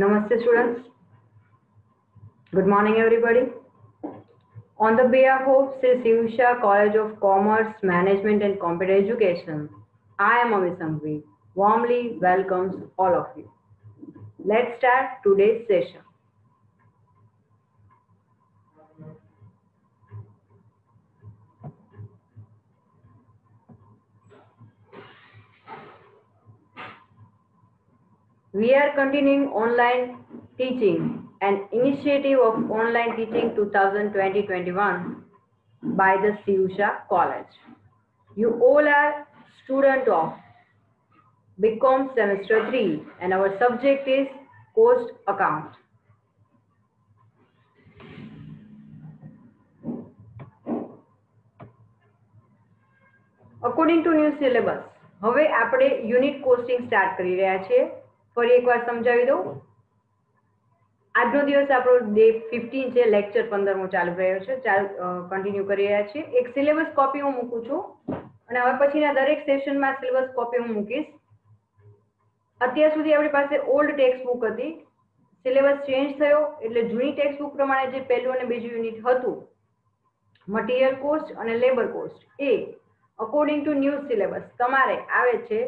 Namaste students. Good morning everybody. On the behalf of Sri College of Commerce, Management and Computer Education, I am Ami. Warmly welcomes all of you. Let's start today's session. We are continuing online teaching, an initiative of online teaching 2020-21 by the Siusha College. You all are student of BCom semester 3 and our subject is cost account. According to new syllabus હવે આપણે unit costing start કરી રહ્યા છીએ ફરી એકવાર સમજાવી દઉં. આજનો દિવસ આપણો ડે ફિફ્ટીન છે, લેક્ચર પંદરમો ચાલુ રહ્યો છે, ચાલુ કન્ટિન્યુ કરી રહ્યા છીએ. એક સિલેબસ કોપી હું મૂકું છું અને હવે પછીના દરેક સેશનમાં સિલેબસ કોપી હું મૂકીશ. અત્યાર સુધી આપણી પાસે ઓલ્ડ ટેક્સ્ટ બુક હતી. સિલેબસ ચેન્જ થયો એટલે જૂની ટેક્સ્ટ બુક પ્રમાણે જે પહેલું અને બીજું યુનિટ હતું મટીરિયલ કોસ્ટ અને લેબર કોસ્ટ એ અકોર્ડિંગ ટુ ન્યૂ સિલેબસ તમારે આવે છે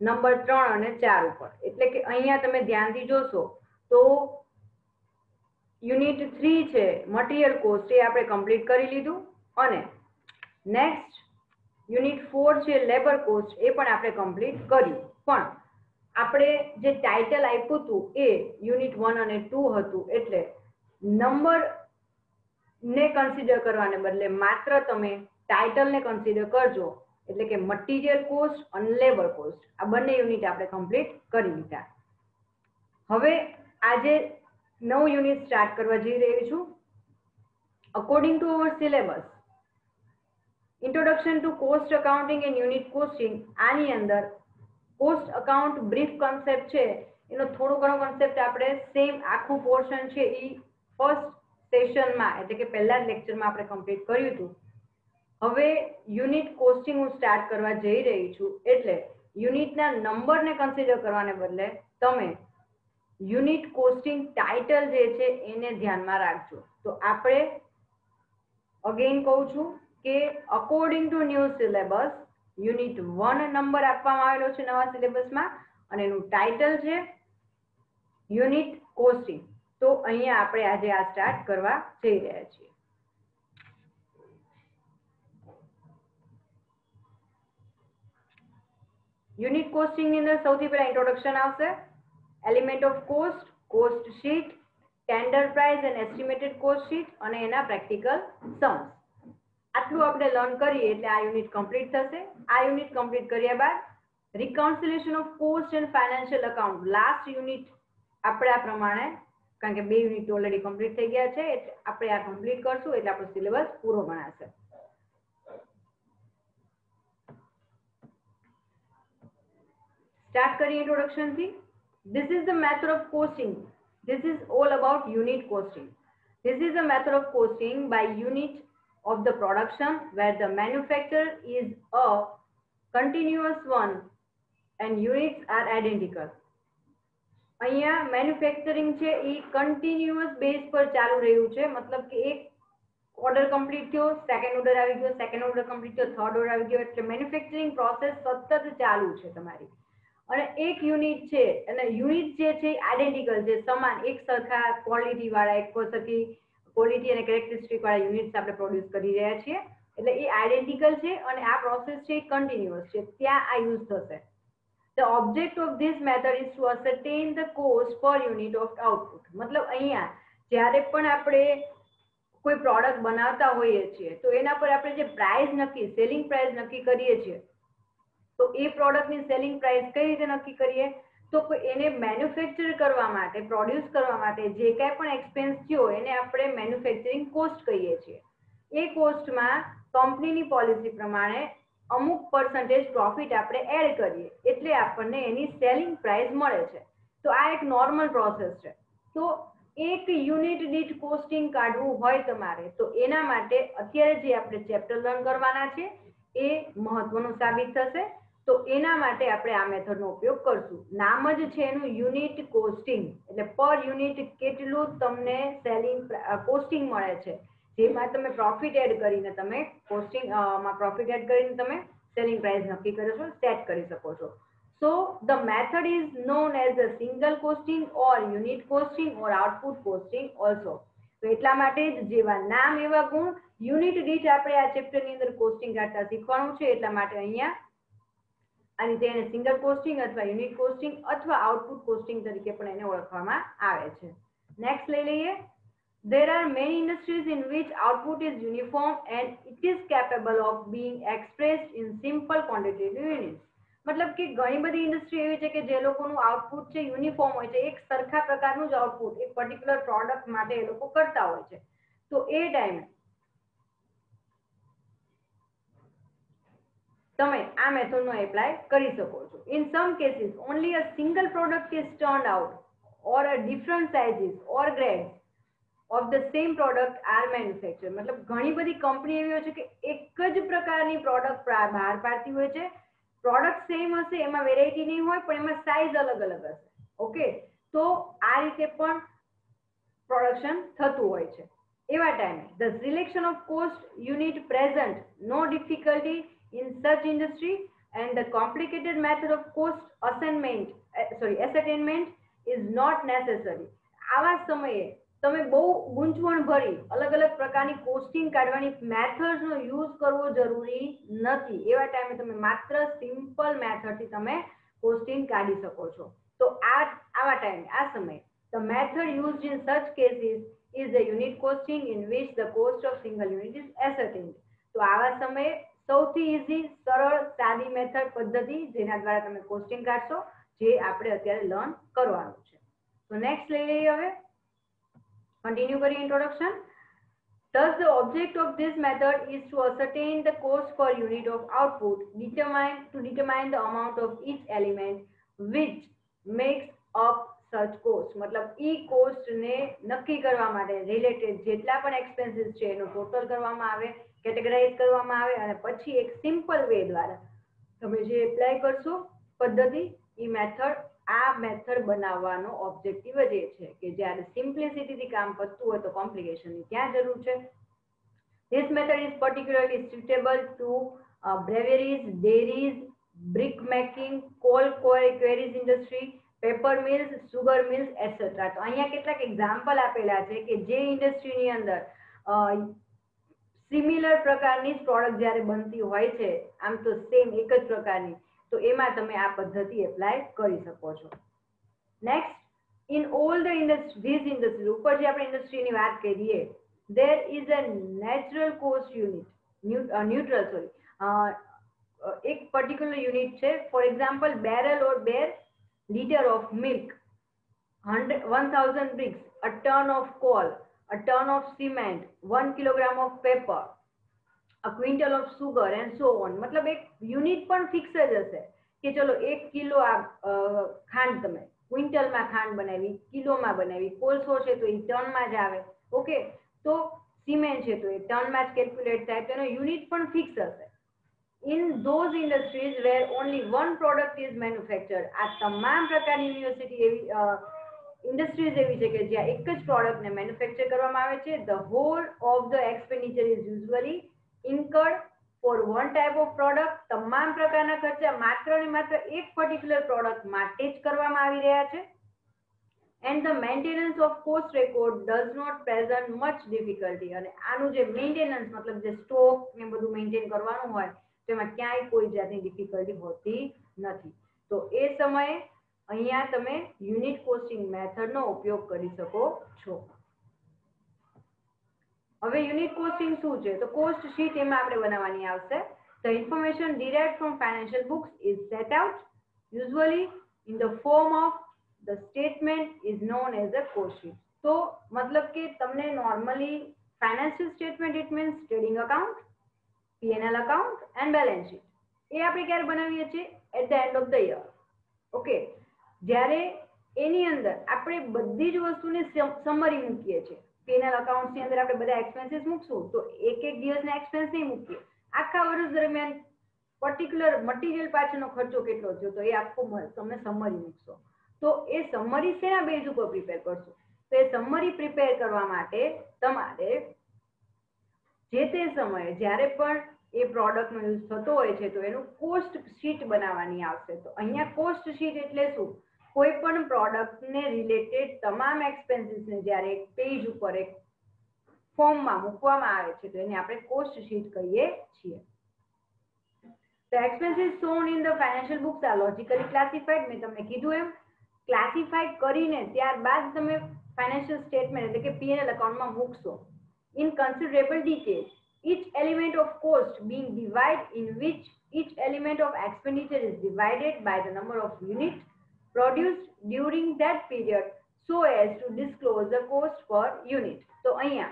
નંબર ત્રણ અને ચાર ઉપર. એટલે કે અહીંયા તમે ધ્યાનથી જોશો તો યુનિટ થ્રી છે, મટીરિયલ કોસ્ટ એ આપણે કમ્પ્લીટ કરી લીધું. અને નેક્સ્ટ યુનિટ ફોર છે, લેબર કોસ્ટ એ પણ આપણે કમ્પ્લીટ કર્યું. પણ આપણે જે ટાઇટલ આપ્યું હતું એ યુનિટ વન અને ટુ હતું. એટલે નંબર ને કન્સિડર કરવાને બદલે માત્ર તમે ટાઇટલને કન્સિડર કરજો. એટલે કે મટીરિયલ કોસ્ટ અને લેબર કોસ્ટ આ બંને યુનિટ આપણે કમ્પ્લીટ કરી લીધા. હવે આજે નવું યુનિટ સ્ટાર્ટ કરવા જઈ રહી છું. According to our syllabus introduction to cost accounting and unit costing આની અંદર કોસ્ટ અકાઉન્ટ બ્રીફ કન્સેપ્ટ છે. એનો થોડો ઘણો કન્સેપ્ટ આપણે સેમ આખું પોર્શન છે એ ફર્સ્ટ સેશનમાં એટલે કે પહેલા લેક્ચરમાં આપણે કમ્પ્લીટ કર્યું હતું. હવે યુનિટ કોસ્ટિંગ હું સ્ટાર્ટ કરવા જઈ રહી છું. એટલે યુનિટના નંબરને કન્સિડર કરવાને બદલે તમે યુનિટ કોસ્ટિંગ ટાઇટલ જે છે એને ધ્યાનમાં રાખજો. તો આપણે અગેન કહું છું કે according to new syllabus unit one number આપવામાં આવેલો છે નવા સિલેબસમાં અને એનું ટાઇટલ છે યુનિટ કોસ્ટિંગ. તો અહીંયા આપણે આજે આ સ્ટાર્ટ કરવા જઈ રહ્યા છીએ. યુનિટ કોસ્ટિંગની અંદર સૌથી પહેલા ઇન્ટ્રોડક્શન આવશે. Element of cost cost sheet tender price and estimated cost sheet અને એના પ્રેક્ટિકલ સમ્સ આટલું આપણે લર્ન કરીએ એટલે આ યુનિટ કમ્પ્લીટ થશે. આ યુનિટ કમ્પ્લીટ કર્યા બાદ reconciliation of cost and financial account last unit આપણે આ પ્રમાણે, કારણ કે બે યુનિટ ઓલરેડી કમ્પ્લીટ થઈ ગયા છે, એટલે આપણે આ કમ્પ્લીટ કરશું એટલે આપણો સિલેબસ પૂરો ગણાશે. સ્ટાર્ટ કરીએ ઇન્ટ્રોડક્શન થી this is the method of costing this is all about unit costing this is a method of costing by unit of the production where the manufacturer is a continuous one and units are identical અહીંયા manufacturing છે એ continuous base પર ચાલુ રહ્યું છે મતલબ કે એક ઓર્ડર કમ્પ્લીટ થયો સેકન્ડ ઓર્ડર આવી ગયો સેકન્ડ ઓર્ડર કમ્પ્લીટ થયો થર્ડ ઓર્ડર આવી ગયો એટલે મેન્યુફેક્ચરિંગ પ્રોસેસ સતત ચાલુ છે તમારી અને એક યુનિટ છે, અને યુનિટ જે છે આઈડેન્ટિકલ છે, સમાન, એક સરખા ક્વોલિટી વાળા, એક સરખી ક્વોલિટી અને કેરેક્ટરિસ્ટિક વાળા યુનિટ્સ આપણે પ્રોડ્યુસ કરી રહ્યા છીએ. એટલે એ આઈડેન્ટિકલ છે અને આ પ્રોસેસ છે કન્ટિન્યુઅસ છે. ત્યાં આ યુઝ થશે. The object of this method is to ascertain the cost per unit of output મતલબ અહીંયા, જ્યારે પણ આપણે કોઈ પ્રોડક્ટ બનાવતા હોઈએ છીએ, તો એના પર આપણે જે પ્રાઇસ નક્કી સેલિંગ પ્રાઇસ નક્કી કરીએ છીએ તો એ પ્રોડક્ટની સેલિંગ પ્રાઇસ કઈ રીતે નક્કી કરીએ? તો એને મેન્યુફેક્ચર કરવા માટે પ્રોડ્યુસ કરવા માટે જે કાંઈ પણ એક્સપેન્સ થયો, એને આપણે મેન્યુફેક્ચરિંગ કોસ્ટ કહીએ છીએ. એ કોસ્ટમાં કંપનીની પોલિસી પ્રમાણે અમુક પર્સન્ટેજ પ્રોફિટ આપણે એડ કરીએ, એટલે આપણને એની સેલિંગ પ્રાઇસ મળે છે. તો આ એક નોર્મલ પ્રોસેસ છે. તો એક યુનિટ દીઠ કોસ્ટિંગ કાઢવું હોય તમારે, તો એના માટે અત્યારે જે આપણે ચેપ્ટર લર્ન કરવાના છે, એ મહત્વનું સાબિત થશે. તો એના માટે આપણે આ મેથડનો ઉપયોગ કરશું. નામ જ છે એનું યુનિટ કોસ્ટિંગ એટલે પર યુનિટ કેટલું તમને સેલિંગ કોસ્ટિંગ મળે છે. જેમાં તમે પ્રોફિટ એડ કરીને તમે કોસ્ટિંગમાં પ્રોફિટ એડ કરીને તમે સેલિંગ પ્રાઇસ નક્કી કરો છો સેટ કરી શકો છો. So the method is known as a single costing or unit costing or output costing also તો એટલા માટે જ જેવા નામ એવા ગુણ યુનિટ દીઠ આપણે આ ચેપ્ટરની અંદર કોસ્ટિંગ કાઢતા શીખવાનું છે, એટલા માટે અહીંયા આ તેને સિંગલ કોસ્ટિંગ અથવા યુનિટ કોસ્ટિંગ અથવા આઉટપુટ કોસ્ટિંગ તરીકે પણ એને ઓળખવામાં આવે છે. નેક્સ્ટ લઈ લઈએ. There are many industries in which output is uniform and it is capable of being expressed in simple quantitative units. મતલબ કે ઘણી બધી ઇન્ડસ્ટ્રી એવી છે કે જે લોકોનું આઉટપુટ છે યુનિફોર્મ હોય છે. એક સરખા પ્રકારનું જ આઉટપુટ એક પર્ટિક્યુલર પ્રોડક્ટ માટે એ લોકો કરતા હોય છે. તો એ ટાઈમે તમે આ મેથડનો એપ્લાય કરી શકો છો. In some cases only a single product is turn out or a different sizes or grade of the same product are manufacture મતલબ ઘણી બધી કંપની એવી હોય છે કે એક જ પ્રકારની પ્રોડક્ટ બહાર પાડતી હોય છે. પ્રોડક્ટ સેમ હશે, એમાં વેરાયટી નહીં હોય, પણ એમાં સાઇઝ અલગ અલગ હશે. ઓકે તો આ રીતે પણ પ્રોડક્શન થતું હોય છે. એવા ટાઈમે the selection of cost unit present no difficulty in such industry and the complicated method of cost assignment uh, sorry ascertainment is not necessary આવા સમયે તમે બહુ ગૂંચવણ ભરી અલગ અલગ પ્રકારની કોસ્ટિંગ કાઢવાની મેથડ્સનો યુઝ કરવો જરૂરી નથી એવા ટાઈમે તમે માત્ર સિમ્પલ મેથડથી તમે કોસ્ટિંગ કાઢી શકો છો તો આ આવા ટાઈમે આ સમયે the method used in such cases is the unit costing in which the cost of single unit is ascertained તો આવા સમયે સૌથી ઈઝી સરળ સાદી મેથડ પદ્ધતિ જેના દ્વારા તમે કોસ્ટિંગ કાઢશો જે આપણે અત્યારે લર્ન કરવાનું છે તો નેક્સ્ટ લઈ લઈએ હવે કન્ટિન્યુ કરીએ introduction Thus, the object of this method is to ascertain the cost per unit of output, determine to determine the amount of each element which makes up such cost. મતલબ ઈ cost ને નક્કી કરવા માટે related જેટલા પણ expenses છે એનો total કરવામાં આવે કેટેગરાઇઝ કરવામાં આવે અને પછી એક સિમ્પલ વે દ્વારા તમે જે એપ્લાય કરશો પદ્ધતિ એ મેથડ આ મેથડ બનાવવાનો ઓબ્જેક્ટિવ જ એ છે કે જ્યારે સિમ્પ્લિસિટીથી કામ પતતું હોય તો કોમ્પ્લિકેશનની ક્યાં જરૂર છે? Method is particularly suitable to uh, breweries, dairies, brick making, coal quarries industry, paper mills sugar mills etcetera તો અહીંયા કેટલાક એક્ઝામ્પલ આપેલા છે કે જે ઇન્ડસ્ટ્રીની અંદર સિમિલર પ્રકારની જ પ્રોડક્ટ જ્યારે બનતી હોય છે, આમ તો સેમ એક જ પ્રકારની. તો એમાં તમે આ પદ્ધતિ એપ્લાય કરી શકો છો. Next in all the industry this industry ઉપર જે આપણે ઇન્ડસ્ટ્રીની વાત કરીએ there is a natural cost unit neutral sorry એક પર્ટિક્યુલર યુનિટ છે for example barrel or per litre of milk hundred one thousand bricks a ton of coal a ton of cement, one kilogram of paper, a quintal of sugar and so on. મતલબ એક unit પણ fix જ હશે. કે ચલો એક kilo આ ખાંડ તમે ક્વિન્ટલમાં ખાંડ બનાવી કિલોમાં બનાવી કોલસો છે તો એ ટનમાં જ આવે. ઓકે? તો સિમેન્ટ છે તો એ ટનમાં જ કેલ્ક્યુલેટ થાય તો એનો યુનિટ પણ ફિક્સ હશે. In those industries where only one product is manufacture આ તમામ પ્રકારની યુનિવર્સિટી એવી ઇન્ડસ્ટ્રીઝ એવી છે કે જ્યાં એક જ પ્રોડક્ટને મેન્યુફેક્ચર કરવામાં આવે છે. The whole of the expenditure is usually incurred for one type of product તમામ પ્રકારના ખર્ચા માત્ર ને માત્ર એક પર્ટિક્યુલર પ્રોડક્ટ માટે જ કરવામાં આવી રહ્યા છે. And the maintenance of cost record does not present much difficulty અને આનું જે મેન્ટેનન્સ મતલબ જે સ્ટોક ને બધું મેન્ટેન કરવાનું હોય, તેમાં ક્યાંય કોઈ જાતની ડિફિકલ્ટી હોતી નથી. તો એ સમયે અહીંયા તમે યુનિટ કોસ્ટિંગ મેથડનો ઉપયોગ કરી શકો છો. હવે યુનિટ કોસ્ટિંગ શું છે? તો કોસ્ટ શીટ એમાં આપણે બનાવવાની આવશે. The information direct from financial books is set out usually in the form of the statement is known as a cost sheet તો મતલબ કે તમને normally financial statement it means trading account PNL account and balance sheet એ આપણે ક્યારે બનાવીએ છીએ? At the end of the year okay જ્યારે એની અંદર આપણે બધી જ વસ્તુને સમરી મૂકીએ છીએ. પીએનએલ અકાઉન્ટની અંદર આપણે બધા એક્સપેન્સીસ મૂકશું, તો એક એક દિવસના એક્સપેન્સ નહીં મૂકીએ. આખા વર્ષ દરમિયાન પર્ટિક્યુલર મટીરિયલ પાછળનો ખર્ચો કેટલો થયો તો એ આખો તમે સમરી મૂકશો. તો એ સમરી શેના બેઝ ઉપર પ્રિપેર કરશો? તો એ સમરી પ્રિપેર કરવા માટે તમારે જે તે સમયે જ્યારે પણ એ પ્રોડક્ટનો યુઝ થતો હોય છે તો એનું કોસ્ટ શીટ બનાવવાની આવશે. તો અહીંયા કોસ્ટ શીટ એટલે શું? કોઈ પણ પ્રોડક્ટને રિલેટેડ તમામ એક્સપેન્સીસને જ્યારે એક પેજ ઉપર એક ફોર્મમાં મૂકવામાં આવે છે તો એને આપણે કોસ્ટ શીટ કહીએ છીએ The expenses shown in the financial books are logically classified મેં તમને કીધું એમ ક્લાસિફાઈડ કરીને ત્યારબાદ તમે ફાઇનાન્શિયલ સ્ટેટમેન્ટ એટલે કે પીએનએલ એકાઉન્ટમાં મૂકશો in considerable detail each element of cost being divided in which each element of expenditure is divided by the number of units produced during that period so as to disclose the cost per unit. તો અહીંયા,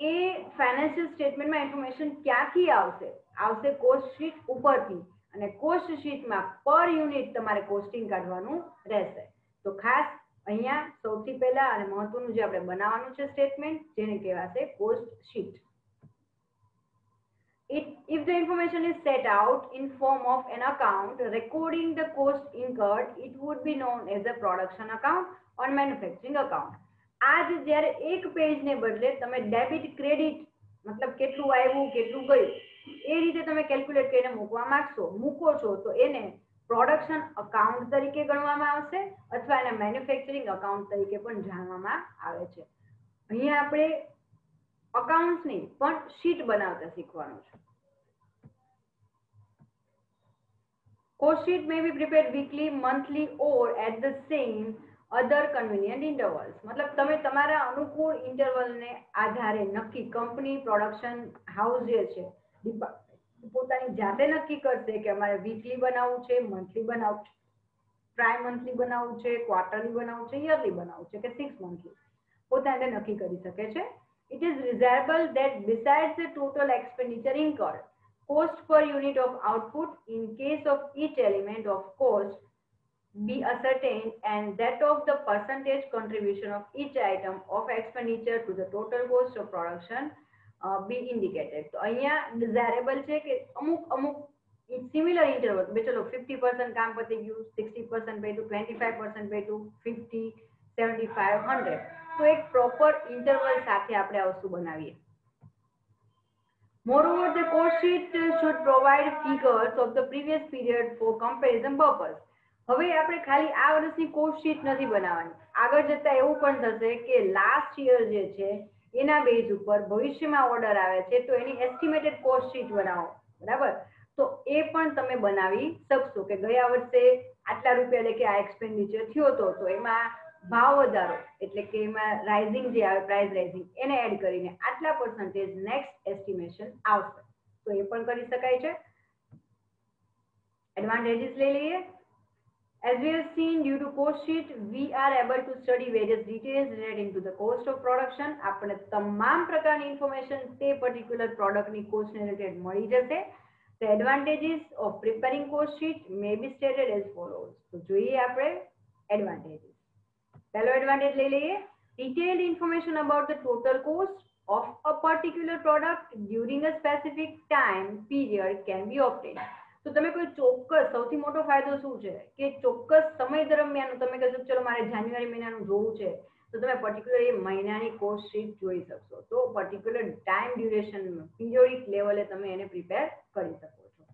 એ financial સ્ટેટમેન્ટમાં information ક્યાંથી આવશે? આવશે cost sheet ઉપરથી. અને cost શીટમાં પર યુનિટ તમારે કોસ્ટિંગ કાઢવાનું રહેશે. તો ખાસ અહીંયા સૌથી પહેલા અને મહત્વનું જે આપણે બનાવવાનું છે સ્ટેટમેન્ટ જેને કહેવાશે cost sheet It, if the information is set out in form of an account recording the cost incurred, it would be known as a production account or manufacturing account. આજ જ્યારે એક પેજને બદલે તમે ડેબિટ ક્રેડિટ મતલબ કેટલું આવ્યું કેટલું ગયું એ રીતે તમે કેલ્ક્યુલેટ કરીને મૂકવા માંગશો મૂકો છો તો એને પ્રોડક્શન અકાઉન્ટ તરીકે ગણવામાં આવશે અથવા એને મેન્યુફેક્ચરિંગ અકાઉન્ટ તરીકે પણ જાણવામાં આવે છે અહીંયા આપણે અકાઉન્ટ્સની પણ શીટ બનાવતા શીખવાનું છે. Cost sheet may be prepared weekly, monthly or at the same other convenient intervals. મતલબ તમે તમારા અનુકૂળ ઇન્ટરવલને આધારે નક્કી કંપની પ્રોડક્શન હાઉસ જે છે પોતાની જાતે નક્કી કરશે કે અમારે વીકલી બનાવવું છે મંથલી બનાવવું છે ટ્રાય મંથલી બનાવવું છે ક્વાર્ટરલી બનાવવું છે યરલી બનાવવું છે કે સિક્સ મંથલી પોતાને નક્કી કરી શકે છે. it is realisable that besides the total expenditure incurred cost per unit of output in case of each element of cost be ascertained and that of the percentage contribution of each item of expenditure to the total cost of production uh, be indicated તો અહીંયા desirable છે કે અમુક અમુક similar interval બે ચલો fifty percent કામ પતી ગયું sixty percent પૈતું twenty five percent પૈતું fifty seventy five hundred તો એક પ્રોપર ઇન્ટરવલ સાથે આપણે આ વસ્તુ બનાવીએ. Moreover, the cost sheet should provide figures of the previous period for comparison purpose. હવે આપણે ખાલી આ વર્ષની કોસ્ટ શીટ નથી બનાવવાની. આગળ જતા એવું પણ થશે કે લાસ્ટ યર જે છે એના બેઝ ઉપર ભવિષ્યમાં ઓર્ડર આવે છે તો એની એસ્ટિમેટેડ કોસ્ટ શીટ બનાવો. બરાબર? તો એ પણ તમે બનાવી શકશો કે ગયા વર્ષે આટલા રૂપિયા એટલે કે આ એક્સપેન્ડિચર થયો હતો તો એમાં ભાવ વધારો એટલે કે એમાં રાઇઝિંગ જે આવે પ્રાઇસ રાઇઝિંગ એને એડ કરીને આટલા પર્સન્ટેજ નેક્સ્ટ એસ્ટિમેશન આવશે તો એ પણ કરી શકાય છે એડવાન્ટેજીસ લઈ લઈએ As we have seen, due to cost sheet, we are able to study various details relating to the cost of production. આપણે તમામ પ્રકારની ઇન્ફોર્મેશન તે પર્ટિક્યુલર પ્રોડક્ટની કોસ્ટને રિલેટેડ મળી જશે The advantages of preparing cost sheet may be stated as follows. તો જોઈએ આપણે advantages. પહેલો એડવાન્ટેજ લઈ લઈએ detailed information about the total cost of a particular product during a specific time period can be obtained તો તમે કોઈ ચોક્કસ સૌથી મોટો ફાયદો શું છે કે ચોક્કસ સમય દરમિયાન તમે કહેશો ચલો મારે જાન્યુઆરી મહિનાનું જોવું છે તો તમે પર્ટિક્યુલર એ મહિનાની કોસ્ટ શીટ જોઈ શકશો તો પર્ટિક્યુલર ટાઈમ ડ્યુરેશન પિરિયોડિક લેવલે તમે એને પ્રિપેર કરી શકો છો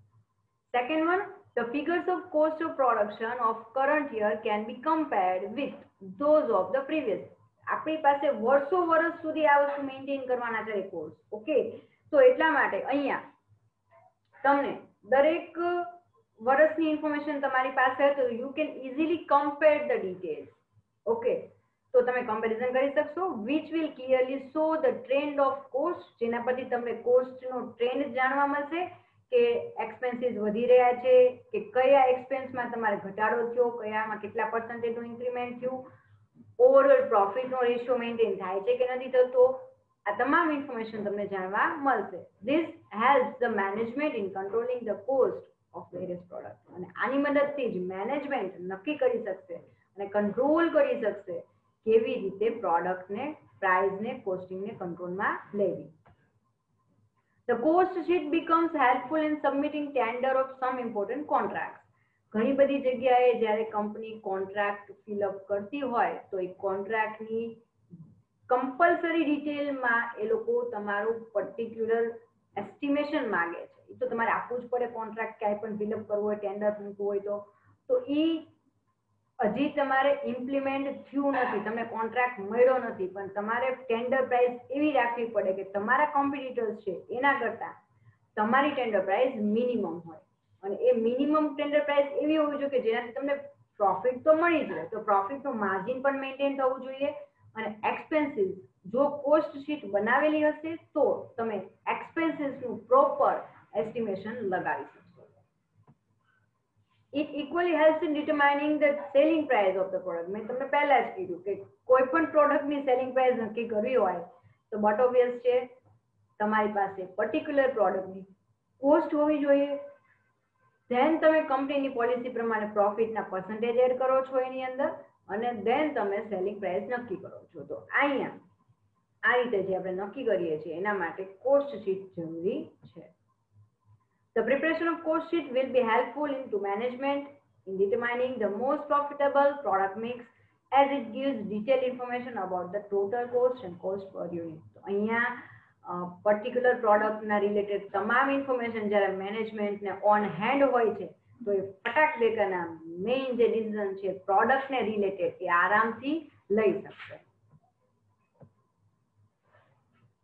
second one The figures of cost of production of current year can be compared with those of the previous. આપણી પાસે વર્ષો વર્ષ સુધી આ વસ્તુ મેન્ટેન કરવાના છે કોર્સ ઓકે તો એટલા માટે અહીંયા તમને દરેક વર્ષની ઇન્ફોર્મેશન તમારી પાસે તો you can easily compare the details okay તો તમે કમ્પેરિઝન કરી શકશો which will clearly show the trend of course જેના પરથી તમને કોર્સનો ટ્રેન્ડ જાણવા મળશે. કે એક્સપેન્સીસ વધી રહ્યા છે, કે કયા એક્સપેન્સમાં તમારે ઘટાડો થયો, કયામાં કેટલા પર્સન્ટેજનું ઇન્ક્રીમેન્ટ થયું ઓવરઓલ પ્રોફિટનો રેશિયો મેન્ટેન થાય છે કે નથી થતો, આ તમામ ઇન્ફોર્મેશન તમને જાણવા મળશે. This help the management in controlling the cost of various product અને આની મદદથી જ મેનેજમેન્ટ નક્કી કરી શકશે અને કંટ્રોલ કરી શકશે કેવી રીતે પ્રોડક્ટને પ્રાઇસને કોસ્ટિંગને કંટ્રોલમાં લેવી. The cost sheet becomes helpful in submitting tender of some important contracts. ઘણી બધી જગ્યાએ જ્યારે કંપની કોન્ટ્રાક્ટ ફિલઅપ કરતી હોય, તો એ કોન્ટ્રાક્ટની કમ્પલસરી ડિટેલમાં એ લોકો તમારું પર્ટિક્યુલર એસ્ટિમેશન માગે છે એ તો તમારે આપવું જ પડે કોન્ટ્રાક્ટ ક્યાંય પણ ફિલઅપ કરવું હોય ટેન્ડર મૂકવું હોય તો તો એ હજી તમારે ઇમ્પ્લિમેન્ટ થયું નથી, તમને કોન્ટ્રાક્ટ મળ્યો નથી, પણ તમારે ટેન્ડર પ્રાઇસ એવી રાખવી પડે કે તમારા કોમ્પિટિટર્સ છે, એના કરતાં તમારી ટેન્ડર પ્રાઇસ મિનિમમ હોય. અને એ મિનિમમ ટેન્ડર પ્રાઇસ એવી હોવી જોઈએ કે જેનાથી તમને પ્રોફિટ તો મળી જાય, તો પ્રોફિટનું માર્જિન પણ મેન્ટેન થવું જોઈએ અને એક્સપેન્સીસ જો કોસ્ટ શીટ બનાવેલી હશે તો તમે એક્સપેન્સીસનું પ્રોપર એસ્ટિમેશન લગાવી શકશો it equally helps in determining the selling price of the product મેં તમને પહેલા જ કીધું કે કોઈ પણ પ્રોડક્ટની સેલિંગ પ્રાઇસ નક્કી કરવી હોય, તો બટ ઓબ્વિયસ છે, તમારી પાસે પર્ટિક્યુલર પ્રોડક્ટની કોસ્ટ હોવી જોઈએ. ધેન તમે કંપનીની પોલિસી પ્રમાણે પ્રોફિટના પર્સન્ટેજ એડ કરો છો એની અંદર, અને ધેન તમે સેલિંગ પ્રાઇસ નક્કી કરો છો. તો અહીંયા આ રીતે જે આપણે નક્કી કરીએ છીએ, એના માટે કોસ્ટ શીટ જરૂરી છે. The preparation of cost sheet will be helpful into management in determining the most profitable product mix as it gives detailed information about the total cost and cost per unit. તો અહીંયા particular પ્રોડક્ટના related તમામ information જ્યારે મેનેજમેન્ટને on hand હોય છે તો એ ફટાક દેખાના main જે ડિસિઝન છે પ્રોડક્ટને રિલેટેડ એ આરામથી લઈ શકશે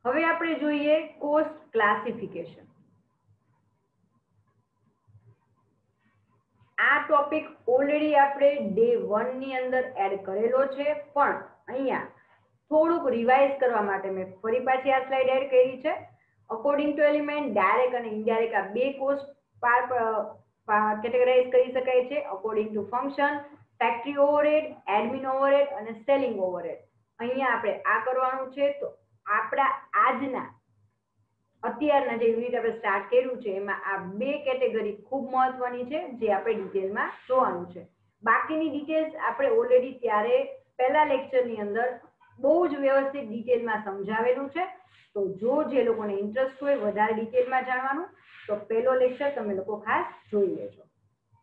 હવે આપણે જોઈએ કોસ્ટ ક્લાસિફિકેશન આ ટોપિક ઓલરેડી આપણે ડે વનની અંદર એડ કરેલો છે. પણ અહીંયા થોડુંક રિવાઇઝ કરવા માટે મેં ફરી પાછી આ સ્લાઇડ એડ કરી છે. અકોર્ડિંગ ટુ એલિમેન્ટ ડાયરેક્ટ અને ઇનડાયરેક્ટ આ બે કોસ્ટ કેટેગરાઇઝ કરી શકાય છે. According to function factory overhead admin overhead અને સેલિંગ ઓવરહેડ અહીંયા આપણે આ કરવાનું છે. તો આપણા આજના અત્યારના જે યુનિટ આપણે સ્ટાર્ટ કર્યું છે, એમાં આ બે કેટેગરી ખૂબ મહત્વની છે, જે આપણે ડિટેલમાં જોવાનું છે. બાકીની ડિટેલ્સ આપણે ઓલરેડી ત્યારે પહેલા લેક્ચરની અંદર બહુ જ વ્યવસ્થિત ડિટેલમાં સમજાવેલું છે. તો જો જે લોકોને ઇન્ટરેસ્ટ હોય, વધારે ડિટેલમાં જાણવાનું, તો પહેલો લેક્ચર તમે લોકો ખાસ જોઈ લેજો.